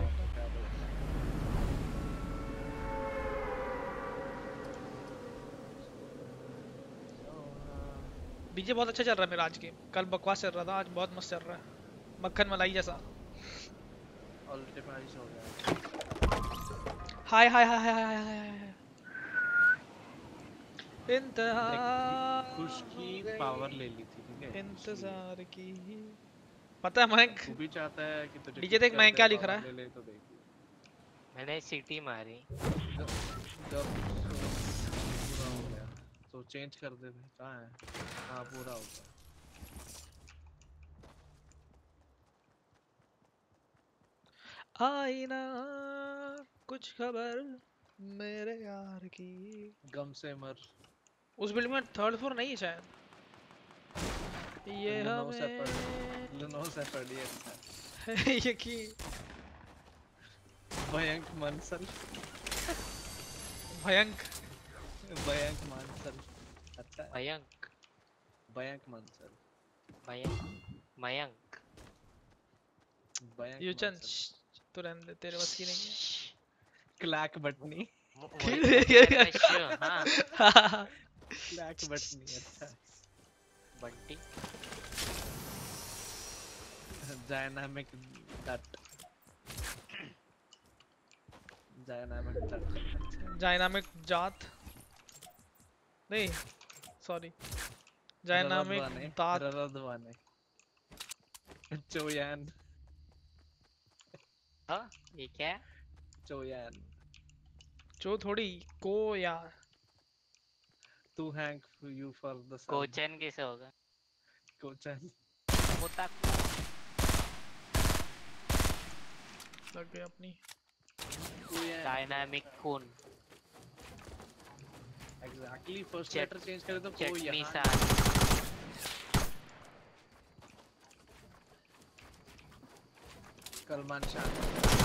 डीजे बहुत अच्छा चल रहा है मेरा आज गेम कल बकवास चल रहा था, आज बहुत मस्त चल रहा है। मक्खन मलाई जैसा। हाय हाय हाय हाय हाय हाय इंतहा खुश की पावर ले ली थी। इंतज़ार की। पता है मयंक तू भी चाहता है कि तुझे डीजे देख मैं क्या लिख रहा है? ले ले तो देख। मैंने सीटी मारी। जब जब पूरा हो गया। तो चेंज कर दे भाई कहाँ है? हाँ पूरा हो गया। आई ना कुछ खबर मेरे यार की। गम से मर। उस बिल्डिंग में थर्ड फ्लोर नहीं है शायद? ये लुनो से हमें पढ़ लुनो से पढ़ी अच्छा ये की भयंक मनसल भयंक भयंक मनसल अच्छा है। मयंक भयंक मनसल मयंक मयंक भयंक यूचन। तो रहने दे तेरे बस की नहीं है क्लैक बटनी हाँ क्लैक बटनी अच्छा बंटी। डायनामिक डट। डायनामिक डट। डायनामिक जात। नहीं सॉरी डायनामिक दात। ररदवाने चोयान। हाँ ये क्या? चोयान। जो थोड़ी को या to thank you for the कोचन कैसे होगा कोचन मुता लग गई अपनी। डायनामिक खून एग्जैक्टली फ़र्स्ट लेटर चेंज करे तो को यहाँ कलमान शाह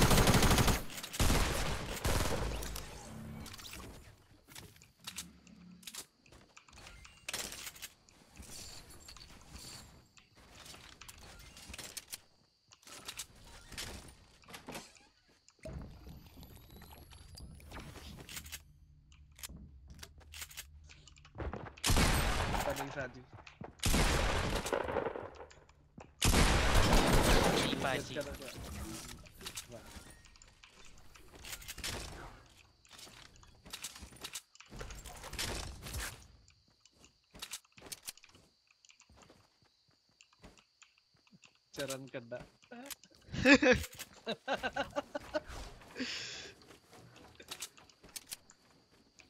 पनीर शादी ची बाजी चरण कड्डा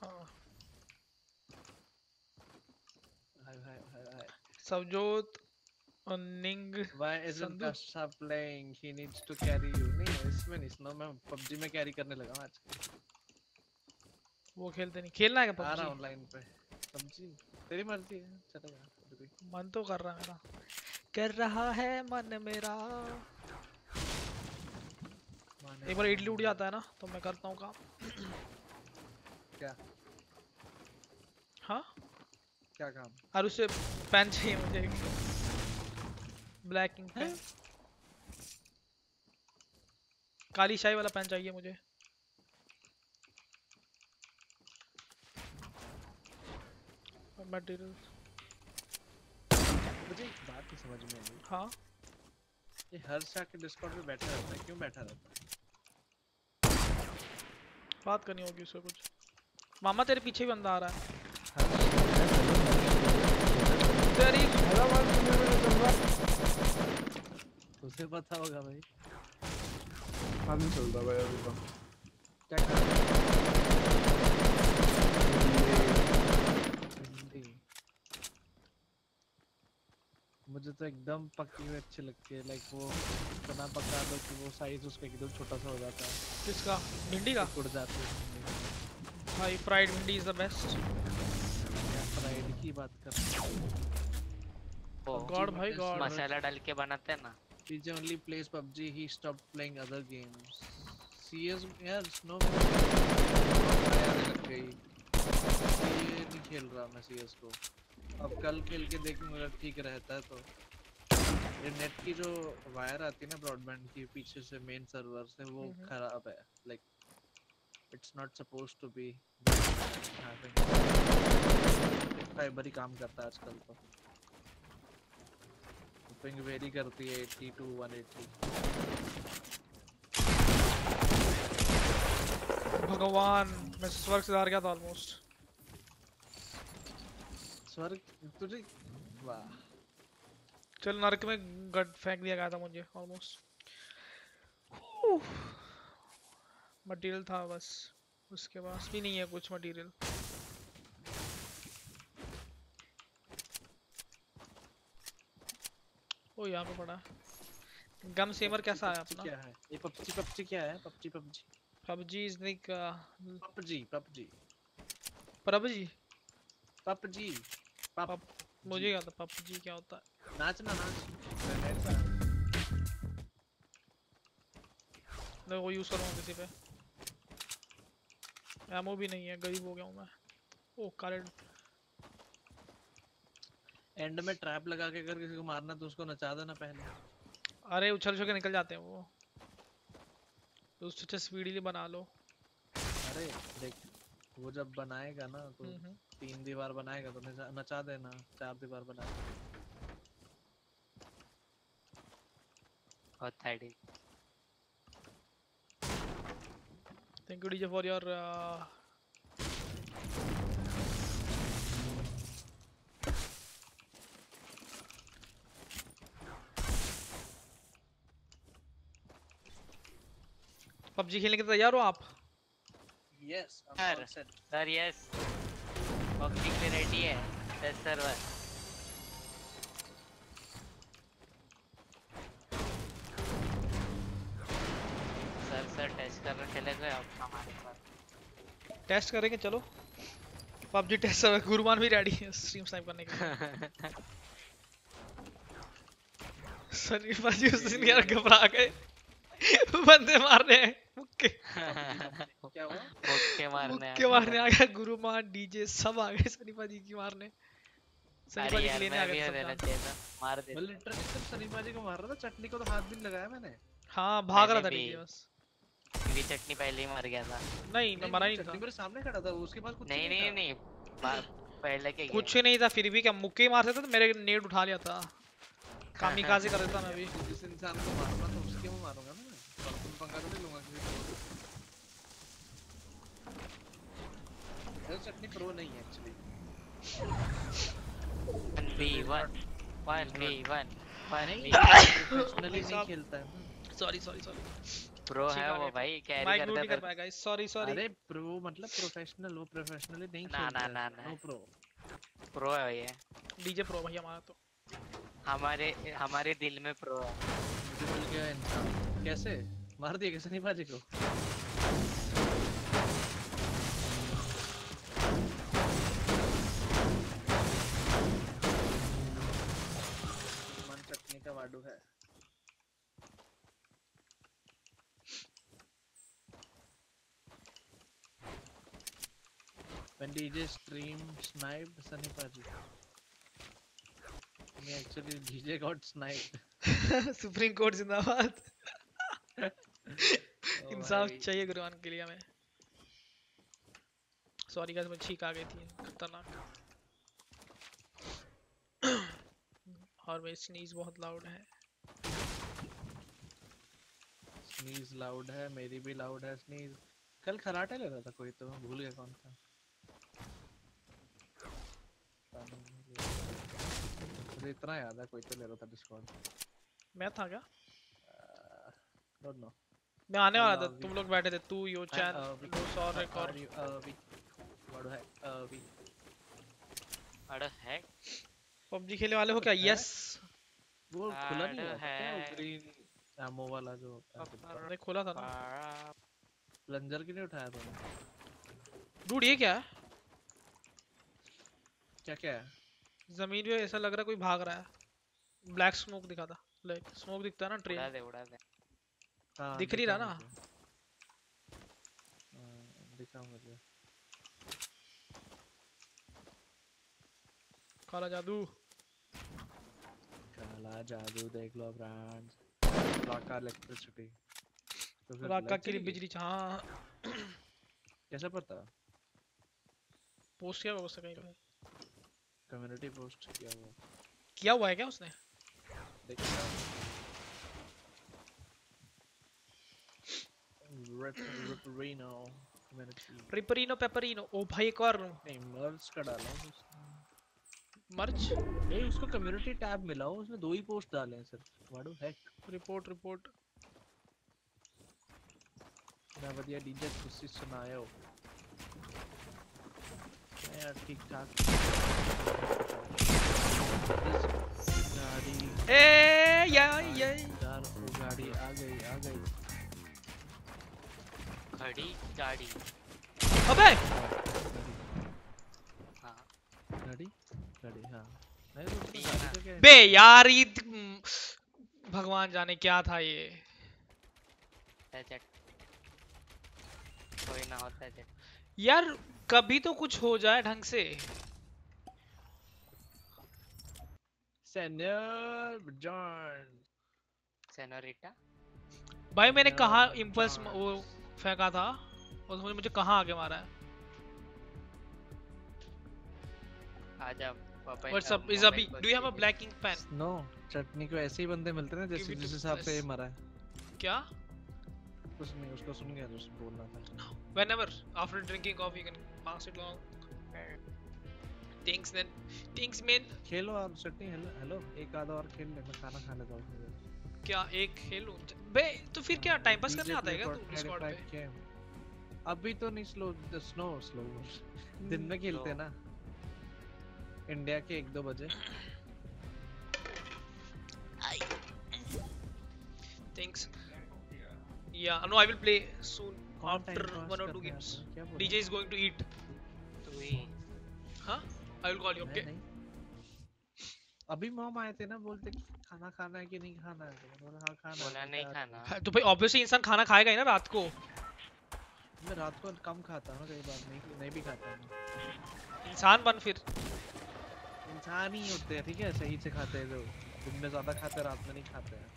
हाँ, हाय हाय हाय हाय और निंग Why isn't। Kasha playing? He needs to carry you. नहीं इसमें नहीं सुनो मैं PUBG में कैरी करने लगा आज। वो खेलते नहीं। खेलना है क्या आ रहा PUBG हूँ लाइन पे। PUBG तेरी मर्ज़ी है। चलेगा। मन तो कर रहा है मेरा। कर रहा है मन मेरा। एक बार इडली उड़ जाता है ना तो मैं करता हूँ काम। क्या? क्या काम? और उससे पेन चाहिए मुझे ब्लैक इंक पेन काली शाही वाला पेन चाहिए मुझे। मटेरियल मुझे एक बात नहीं समझ में आई। हाँ? ये हर शाह के डिस्कॉर्ड पे बैठा रहता है क्यों बैठा रहता है? बात करनी होगी उससे कुछ। मामा तेरे पीछे भी बंदा आ रहा है। तेरी उसे पता होगा भाई। हाँ नहीं चलता भाई अभी तो। क्या कर। मुझे तो एकदम पकी हुई अच्छी लगती है लाइक वो इतना पका दो कि वो साइज़ उसका एकदम छोटा सा हो जाता है। किसका? भिंडी का? उड़ जाती है भाई फ्राइड भिंडी इज़ द बेस्ट फ्राइड की बात कर रहे हैं। वो गॉड भाई गॉड मसाला डाल के बनाते हैं ना DJ only plays PUBG he stopped playing other games. CS यार स्नो लग गई ये नहीं खेल रहा मैं CS को। अब कल खेल के देखूँगा अगर ठीक रहता है तो। ये नेट की जो वायर आती है ना ब्रॉडबैंड की पीछे से मेन सर्वर से वो। खराब है। Like it's not suppose to be fibre ही काम करता है आजकल तो। पिंग वेरी करती है 80 टू 180 भगवान मैं स्वर्ग से हार गया था ऑलमोस्ट स्वर्ग? तुझे? वाह. चल नरक में गट फेंक दिया गया था मुझे ऑलमोस्ट मटेरियल था बस उसके पास भी नहीं है कुछ मटेरियल ओ यहाँ पे पड़ा। गम सेमर कैसा है अपना? क्या है? ये पबजी पबजी क्या है? PUBG PUBG. PUBG is like PUBG PUBG. PUBG? PUBG pub. मुझे क्या था पबजी क्या होता है। नाच। ना नाच मैं वो यूज़ करूँगा किसी पे। एमओ भी नहीं है गरीब हो गया हूँ मैं। ओ काले एंड में ट्रैप लगा के अगर किसी को मारना तो उसको नचा देना पहले। अरे उछल उछल के निकल जाते हैं वो। तो उससे अच्छा स्पीडली बना लो। अरे देख वो जब बनाएगा ना तो हम्म, हम्म। तीन दीवार बनाएगा तो नचा, देना चार दीवार बनाएगा होता है D Thank you DJ for your uh, पबजी खेलने के लिए तैयार हो आप? Yes Sir. Sir yes PUBG के रेडी है. Test server sir sir test करने अब हमारे साथ टेस्ट करेंगे चलो. पबजी टेस्ट सर्वर गुरुमान भी रेडी है स्ट्रीम स्नाइप करने के लिए. सर बाजी उस दिन यार घबरा गए. बंदे मार रहे हैं. मुक्के क्या हुआ मुक्के मारने मुक्के मारने आ गया गुरुमान डीजे सब आ गए सनी बाजी की मारने। सनी अरे बाजी यार के लेने आ गए सब मार मैं दे लिटरली सिर्फ़ सनी बाजी को मार रहा था चटनी को तो हाथ भी लगाया मैंने। हाँ भाग रहा था डीजे बस। क्योंकि चटनी पहले ही मर गया था। नहीं मैं मरा नहीं था। मेरे सामने खड़ा था उसके पास कुछ नहीं नहीं नहीं पहले के कुछ नहीं था फिर भी क्या मुक्के ही मारते थे? तो मेरे नेट उठा लिया था। कामिकाजे कर देता मैं भी। जिस इंसान को मारूँगा तो उसके मुँह मारूँगा ना तो नहीं लूँगा किसी को चटनी प्रो नहीं है actually one v one one v one one v professionally नहीं खेलता है सॉरी सॉरी सॉरी प्रो है वो भाई कैरी करता कर था सॉरी सॉरी अरे प्रो मतलब प्रोफेशनल वो प्रोफेशनली नहीं ना, ना, ना, ना। प्रो प्रो है ये डीजे प्रो भाई हमारा तो हमारे हमारे दिल में प्रो है मिल गया इंसान कैसे मार दिया कैसे नहीं बाजी को मन चटनी का वाडू है When DJ stream sniped Sunny Paji. Actually, DJ got sniped. Supreme Court जिंदाबाद। इंसाफ चाहिए गुरुआन के लिए हमें। सॉरी गाइस मुझे छींक आ गई थी। खतरनाक। और मेरी स्नीज बहुत लाउड है। स्नीज लाउड है मेरी भी लाउड है स्नीज कल खराटे ले रहा था कोई तो मैं भूल गया कौन था। मुझे इतना याद है कोई तो ले रहा था डिस्कॉर्ड मैं था क्या? डोंट नो मैं आने वाला था तुम लोग बैठे थे तू यो चैन दोस्त और एक और। अभी वाडू है अभी अरे है पबजी खेलने वाले हो क्या? यस वो खुला नहीं क्या? वो है। ग्रीन एमो वाला जो होता है खोला था ना। पारा- प्लंजर की नहीं उठाया तुमने डूड ये क्या है? क्या क्या है? ज़मीन पे ऐसा लग रहा है कोई भाग रहा है। ब्लैक स्मोक दिखा था। लाइक स्मोक दिखता है ना ट्रेन उड़ा दे उड़ा दे। हाँ, दिख दिखा रहा ना? हाँ, दिखा मुझे। काला जादू। काला जादू देख लो ब्रांड राका इलेक्ट्रिसिटी तो फिर लाइट के लिए बिजली हाँ कैसे पता? पोस्ट किया होगा उसने कहीं पे कम्युनिटी पोस्ट किया हुआ। किया हुआ है क्या उसने? देखिए रिपरिनो कम्युनिटी रिपरीनो पेपरीनो ओ भाई एक और नहीं मर्ज का डाला उसने मर्च नहीं उसको कम्युनिटी टैब मिला हो उसने दो ही पोस्ट डाले हैं सिर्फ़। वाडू हैक रिपोर्ट रिपोर्ट ना बढ़िया डीजे खुशी सुनाए हो। नहीं यार ठीक ठाक गाड़ी ए या या यार वो गाड़ी? आ गई आ गई घड़ी गाड़ी अबे हाँ गाड़ी गाड़ी हाँ। तो है? बे यार ये भगवान जाने क्या था ये? कोई ना होता है यार कभी तो कुछ हो जाए ढंग से। Senor John सेनोरिटा भाई मैंने कहा इम्पल्स हाँ। वो फेंका था और उसने मुझे कहाँ आगे मारा है? आजा पापा व्हाट्स अप इज़ अभी do you have a black ink pen no Chutney को ऐसे ही बंदे मिलते हैं ना जैसे जिस हिसाब से ये मरा है। क्या? कुछ नहीं उसको सुन गया जो बोलना था। Whenever after drinking coffee you can pass it along. Things then things man खेलो आप चटनी हेलो हेलो एक आधा और खेल ले मैं खाना खा लेता हूँ क्या एक खेलूं बे तो फिर क्या टाइम पास करने आता है क्या तू डिस्कॉर्ड पे? अभी तो नहीं स्लो स्नो स्लो दिन में खेलते ना। इंडिया के एक दो बजे। Things yeah no i will play soon time after one or two games. dj is going to eat. तू ही huh? Call you मैं okay? नहीं। अभी मॉम आए थे ना बोलते कि खाना खाना है कि नहीं खाना है? तो बोला हाँ खाना है बोला तो नहीं खाना। हाँ, तो भाई ऑब्वियसली इंसान खाना खाएगा ही ना रात को। मैं रात को कम खाता हूँ कई बार नहीं नहीं भी खाता हूँ। इंसान बन फिर। इंसान ही होते हैं ठीक है? सही से खाते हैं जो दिन में ज़्यादा खाते हैं रात में नहीं खाते हैं।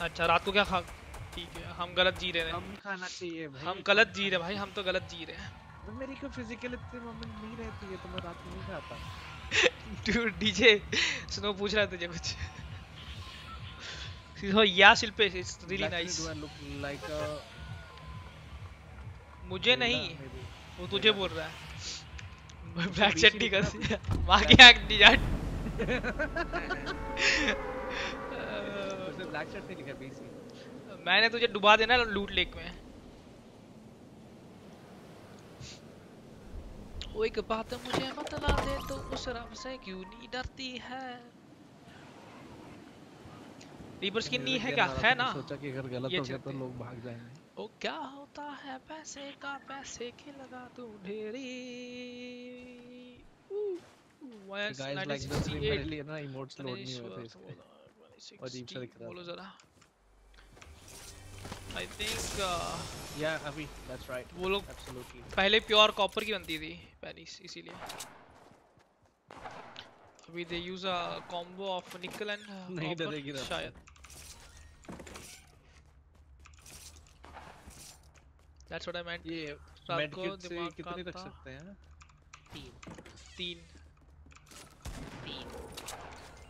अच्छा रात को क्या खा ठीक है हम गलत जी रहे हैं। कम खाना चाहिए भाई। हम गलत जी रहे हैं भाई हम तो गलत जी रहे हैं। तो मेरी को फ़िज़िकल इतनी मोमेंट नहीं रहती है तो मैं रात में नहीं खाता Dude, DJ, स्नो पूछ रहा तुझे कुछ। So yeah Shilpesh it's really Black nice do I look like a मुझे नहीं वो तुझे बोल रहा है। ब्लैक चट्टी कर माँ की। आँख नहीं जाट ब्लैक शर्ट लिखा बीसी मैंने तुझे डुबा देना लूट लेक में। वो एक बात मुझे बतला दे तो उस रब से क्यों नहीं डरती है? रीपर स्किन नहीं है क्या? है ना? सोचा कि अगर गलत हो गया तो लोग भाग जाएँगे। ओ क्या होता है? पैसे का पैसे की लगा तू ढेरी। गाइस लाइक दिस लिए ना इमोट्स लोड नहीं थे इसके। अजीब सा दिख रहा बोलो जरा। आई थिंक या अभी दैट्स राइट वो लोग एब्सोल्युटली पहले प्योर कॉपर की बनती थी पेरिस इसीलिए। अभी they use a combo of nickel and नहीं डरेगी शायद। दैट्स व्हाट आई मेंट ये मेड किट से दिमाग रख सकते हैं? तीन। तीन। तीन।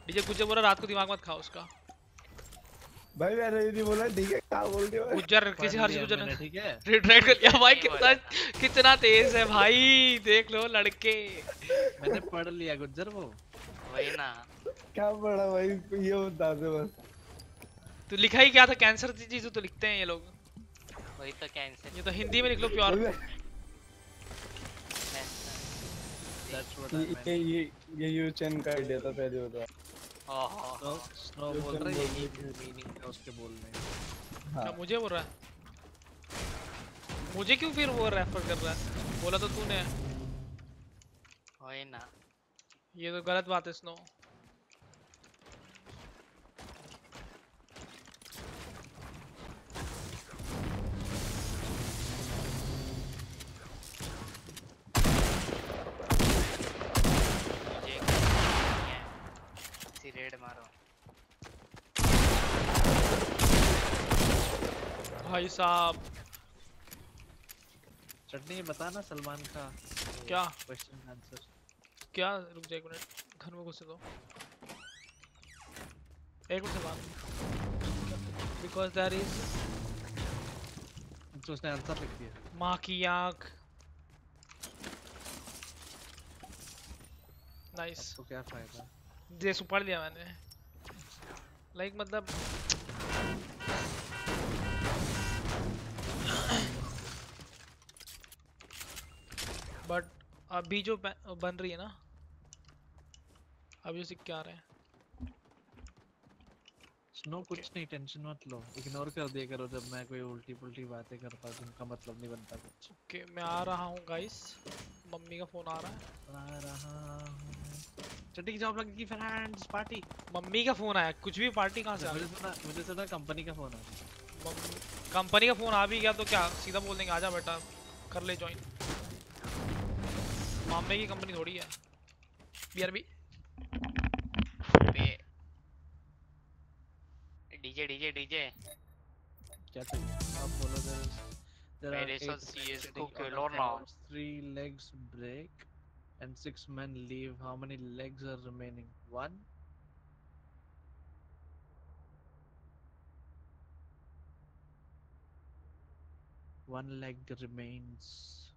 डीजे गुज्जर बोला रात को दिमाग मत खाओ उसका। भाई मैंने ये नहीं बोला ठीक है क्या बोल दिया भाई? गुज्जर किसी हर लिया गुज्जर ने ठीक है? रेड रेड कर लिया भाई कितना कितना तेज है भाई देख लो लड़के। मैंने पढ़ लिया गुज्जर वो। वही ना। क्या पड़ा भाई ये बता दे बस। तो लिखा ही क्या था? कैंसर की चीज़ तो लिखते हैं ये लोग। वही तो कैंसिल ये तो हिंदी में लिख लो प्योर। भाई, दैट्स व्हाट आई ये ये ये ये यूचेन का आइडिया था पहले ओहो स्नो स्नो बोल रहा है। यही मीनिंग उसके बोलने का। मुझे बोल रहा है? मुझे क्यों फिर वो रेफर कर रहा है? बोला तो तूने। वही ना। ये तो गलत बात है स्नो रेड मारो। भाई साहब। चटनी ये बता ना सलमान का। क्या? क्वेश्चन आंसर क्या? रुक जा एक मिनट। घर में घुसे दो एक मिनट बाद बिकॉज़ देयर इज़ तो उसने आंसर लिख दिया। माँ की आँख। नाइस तो क्या फ़ायदा? जैसे पढ़ लिया मैंने। लाइक मतलब बट अभी जो बन बन रही है ना अभी सिक्के आ रहे हैं? स्नो कुछ okay. नहीं टेंशन मत लो। इग्नोर कर दिया करो जब मैं कोई उल्टी पुल्टी बातें करता हूँ उनका मतलब नहीं बनता कुछ। ओके okay, मैं आ रहा हूँ गाइस मम्मी का फ़ोन आ रहा है। आ रहा हूँ। चट्टी की जॉब लगी फ्रेंड्स पार्टी मम्मी का फ़ोन आया कुछ भी पार्टी कहाँ से आ सुना मुझे सुना कंपनी का फ़ोन आ रहा है कंपनी का फ़ोन आ भी गया तो क्या सीधा बोल देंगे आजा बेटा कर ले ज्वाइन मामे की कंपनी थोड़ी है। बीआरबी डीजे डीजे डीजे क्या चाहिए? आप बोलो are मेरे साथ sitting को खेलो ना। three legs break and six men leave, how many legs are remaining? One? One leg remains.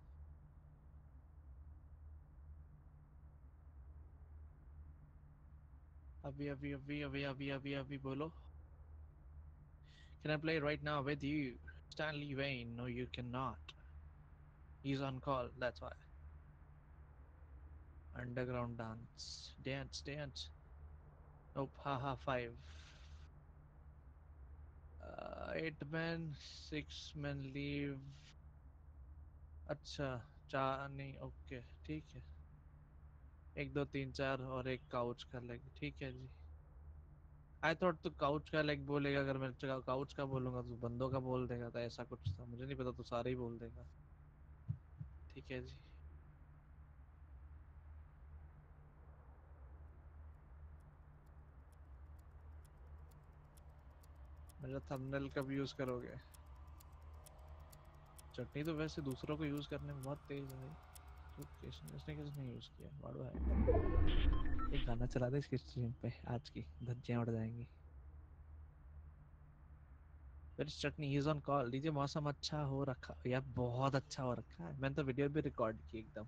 Avi, Avi, Avi, Avi, Avi, Avi, Avi, Bolo. Can I play right now with you? Stanley Wayne, no, you cannot. He's on call, that's why. Underground dance. Dance, dance. Nope, haha, five. Uh, eight men, six men leave. अच्छा चार नहीं okay ठीक है एक दो तीन चार और एक काउच का लेग ठीक है जी आई थॉट तो काउच का लेग बोलेगा अगर मैं काउच का बोलूँगा तो बंदों का बोल देगा तो ऐसा कुछ था मुझे नहीं पता तो सारे ही बोल देगा ठीक है जी मेरा थंबनेल कब यूज़ करोगे? चटनी तो वैसे दूसरों को यूज़ करने में बहुत तेज है। तो किस- इसने किसने यूज़ किया? वाड़ो है। एक गाना चला दे इसकी स्ट्रीम पे, आज की। धज्जियाँ उड़ जाएँगी। फिर चटनी इज़ ऑन कॉल लीजिए, मौसम अच्छा हो रखा यार बहुत अच्छा हो रखा है। मैंने तो वीडियो भी रिकॉर्ड की एकदम।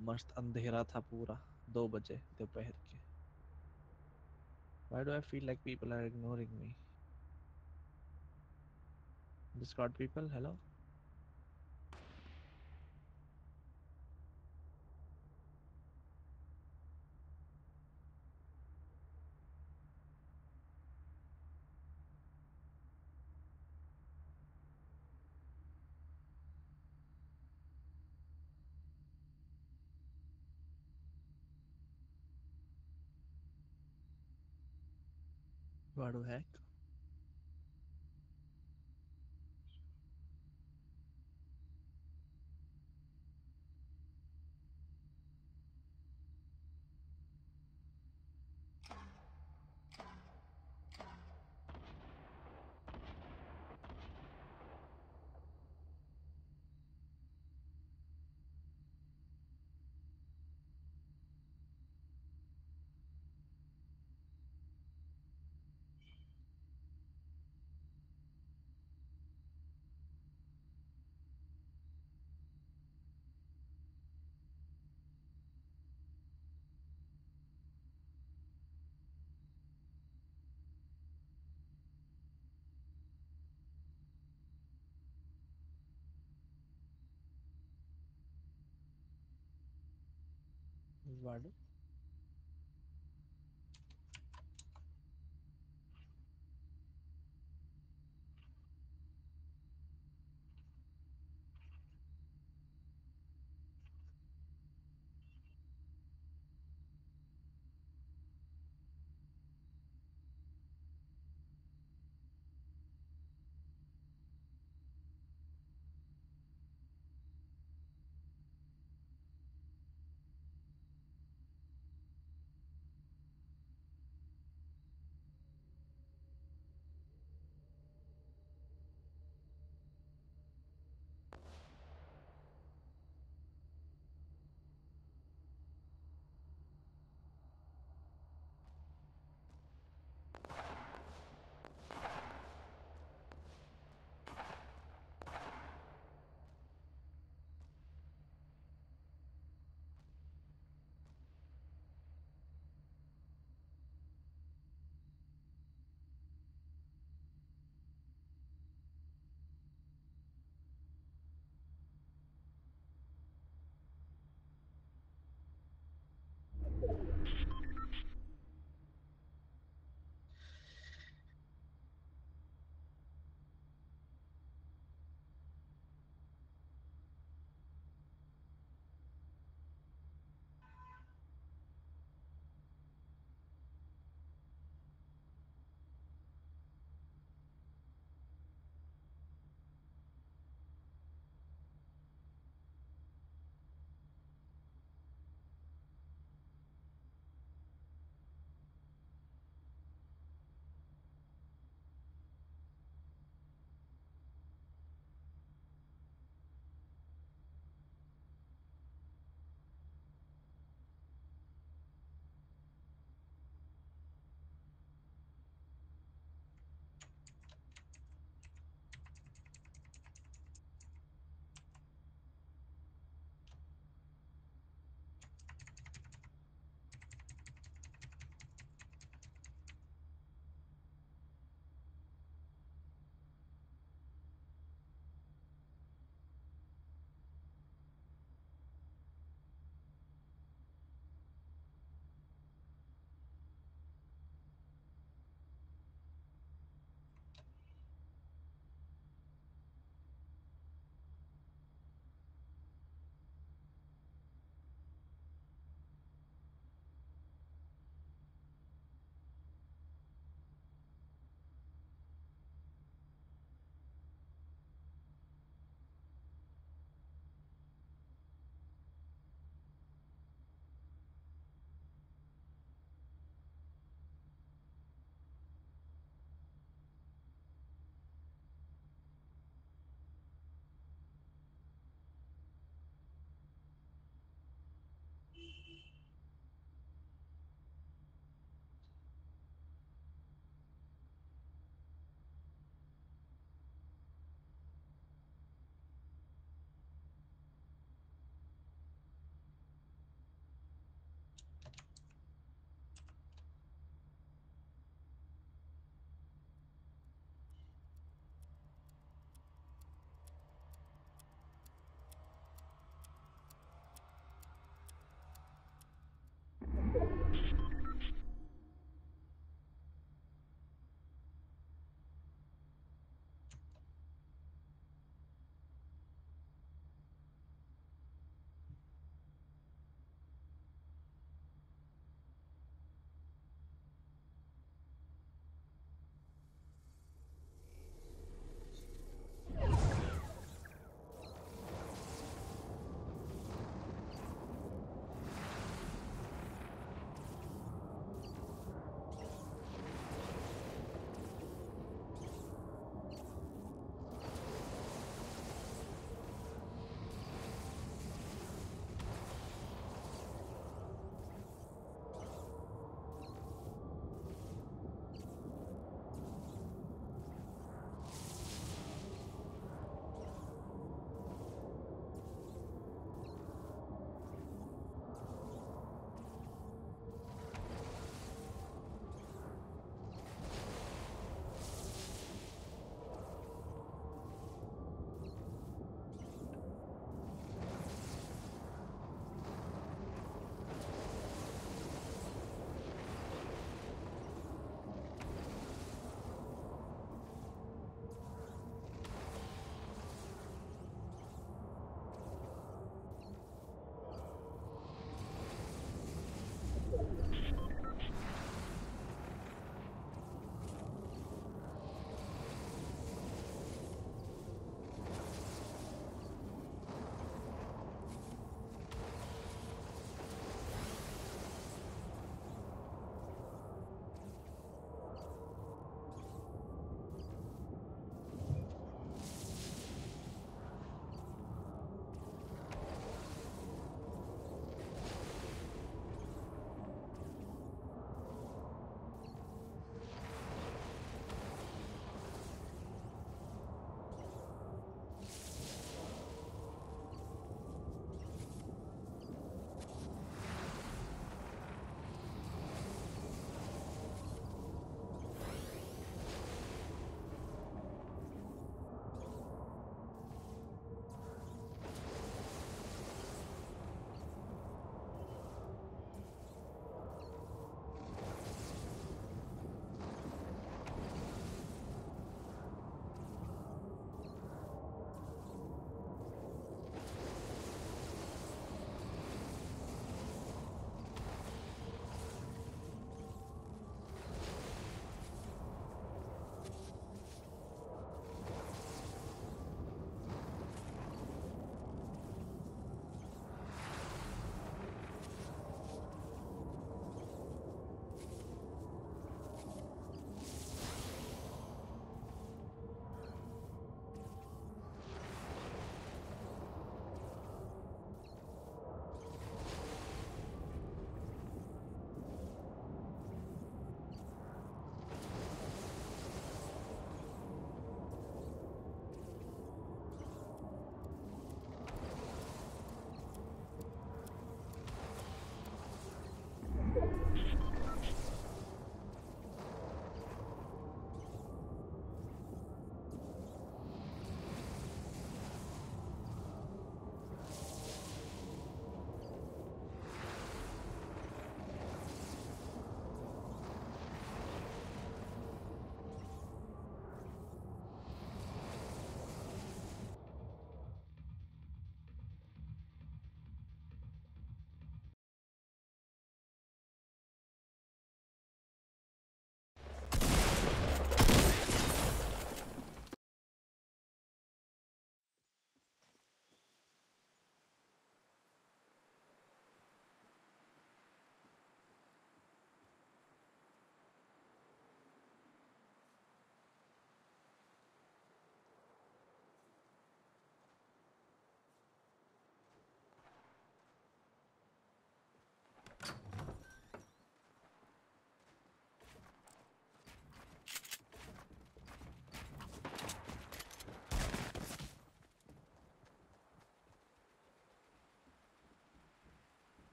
मस्त अंधेरा था पूरा, दो बजे दोपहर के। Why do I feel like people are ignoring me? Discord people, hello? What the heck? his.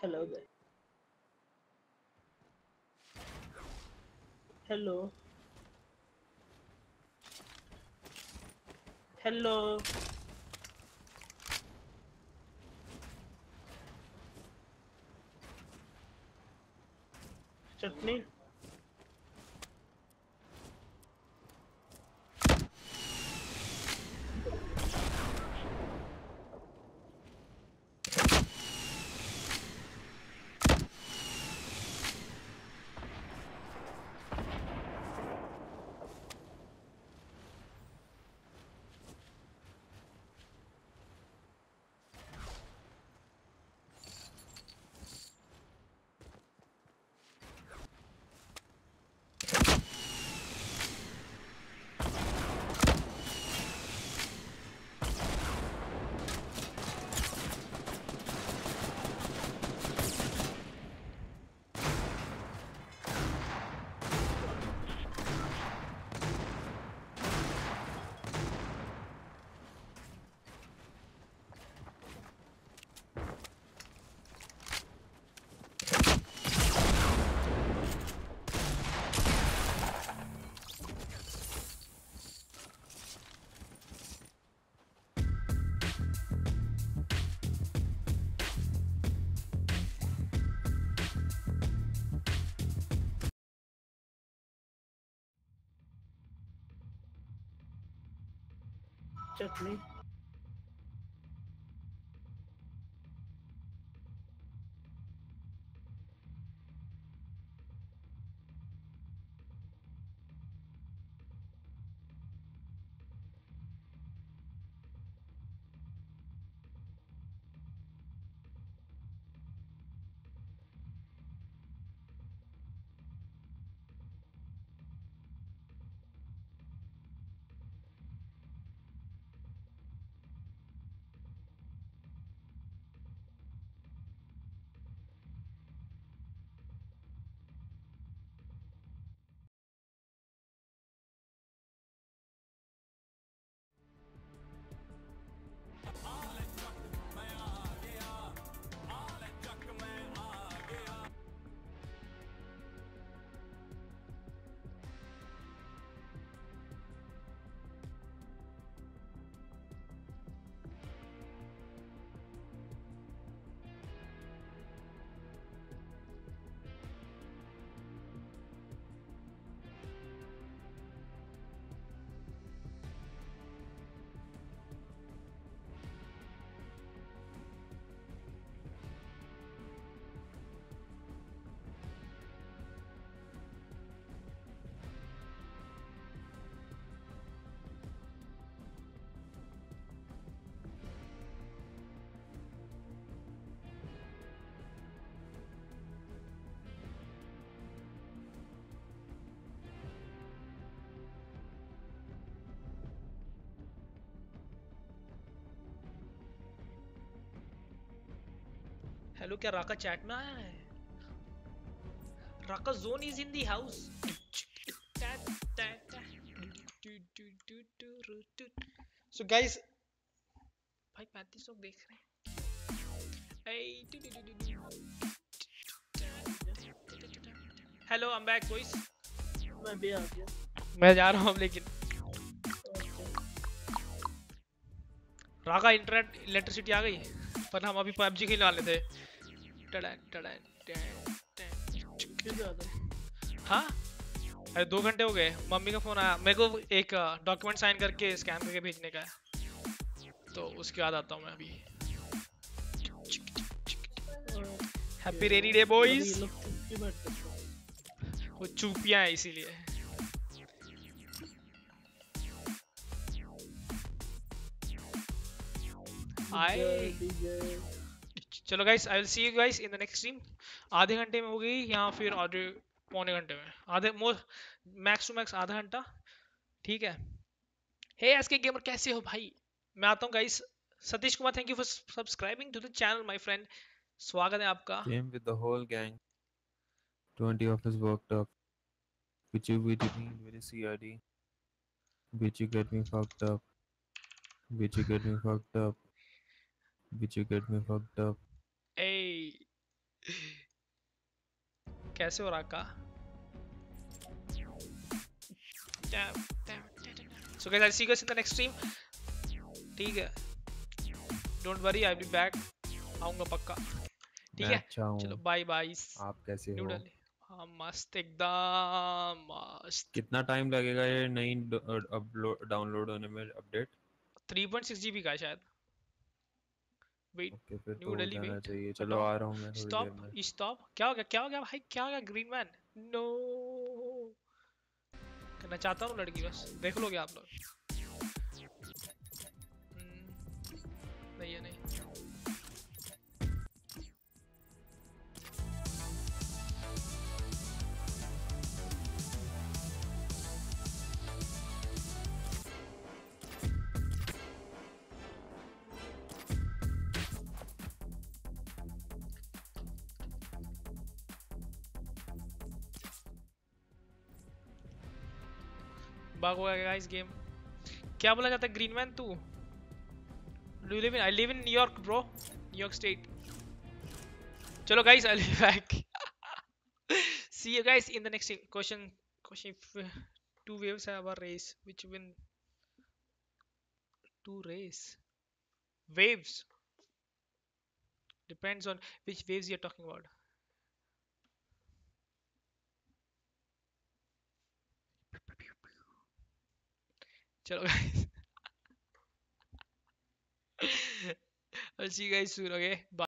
Hello there. Hello. Hello. Chutney Chutney. Hello क्या राका चैट में आया है? Raka zone is in the house. So guys भाई 35 लोग देख रहे हैं। Hello I am back boys मैं भी आ गया। मैं जा रहा हूँ अब लेकिन। राका इंटरनेट इलेक्ट्रिसिटी आ गई? पर हम अभी पबजी खेलने वाले थे। हाँ? अरे दो घंटे हो गए। मम्मी का फ़ोन आया। मेरे को एक डॉक्यूमेंट साइन करके स्कैन करके भेजने का है। तो उसके बाद आता हूँ मैं अभी। हैप्पी रेनी डे बॉयज़ वो चूपियाँ हैं इसीलिए। आए डीजे। चलो guys I will see you guys in the next stream आधे घंटे में होगी या फिर आधे पौने घंटे में आधे मोर मैक्स टू मैक्स आधा घंटा ठीक है हे एसके गेमर कैसे हो भाई मैं आता हूँ guys Satish Kumar thank you for subscribing to the channel my friend स्वागत है आपका Came with the whole gang. 20 of us worked up. Bitch, you me with a CRD. Bitch, you get me fucked up. Bitch, you get me fucked up. Bitch, you get me fucked up. ए कैसे हो रहा का so guys I see you guys in the next stream ठीक है? Don't worry I will be back आऊँगा पक्का। ठीक है? अच्छा चलो बाय बाय आप कैसे हो? हाँ मस्त एकदम मस्त। कितना टाइम लगेगा ये नई अपलोड डाउनलोड होने में अपडेट 3.6 जीबी का शायद। वेट न्यू तो दिल्ली में वेट चाहिए चलो आ रहा हूँ मैं स्टॉप स्टॉप क्या हो गया क्या हो गया भाई? क्या हो गया ग्रीन मैन नो करना चाहता हूँ लड़की बस। देख लोगे आप लोग। बाग होगा इस गेम क्या बोला जाता है ग्रीन मैन तू? Do live in I live in New York bro New York state चलो guys I live back see you guys in the next question question to waves have our race which win to race waves depends on which waves you are talking about चलो guys. I'll see you guys soon okay? Bye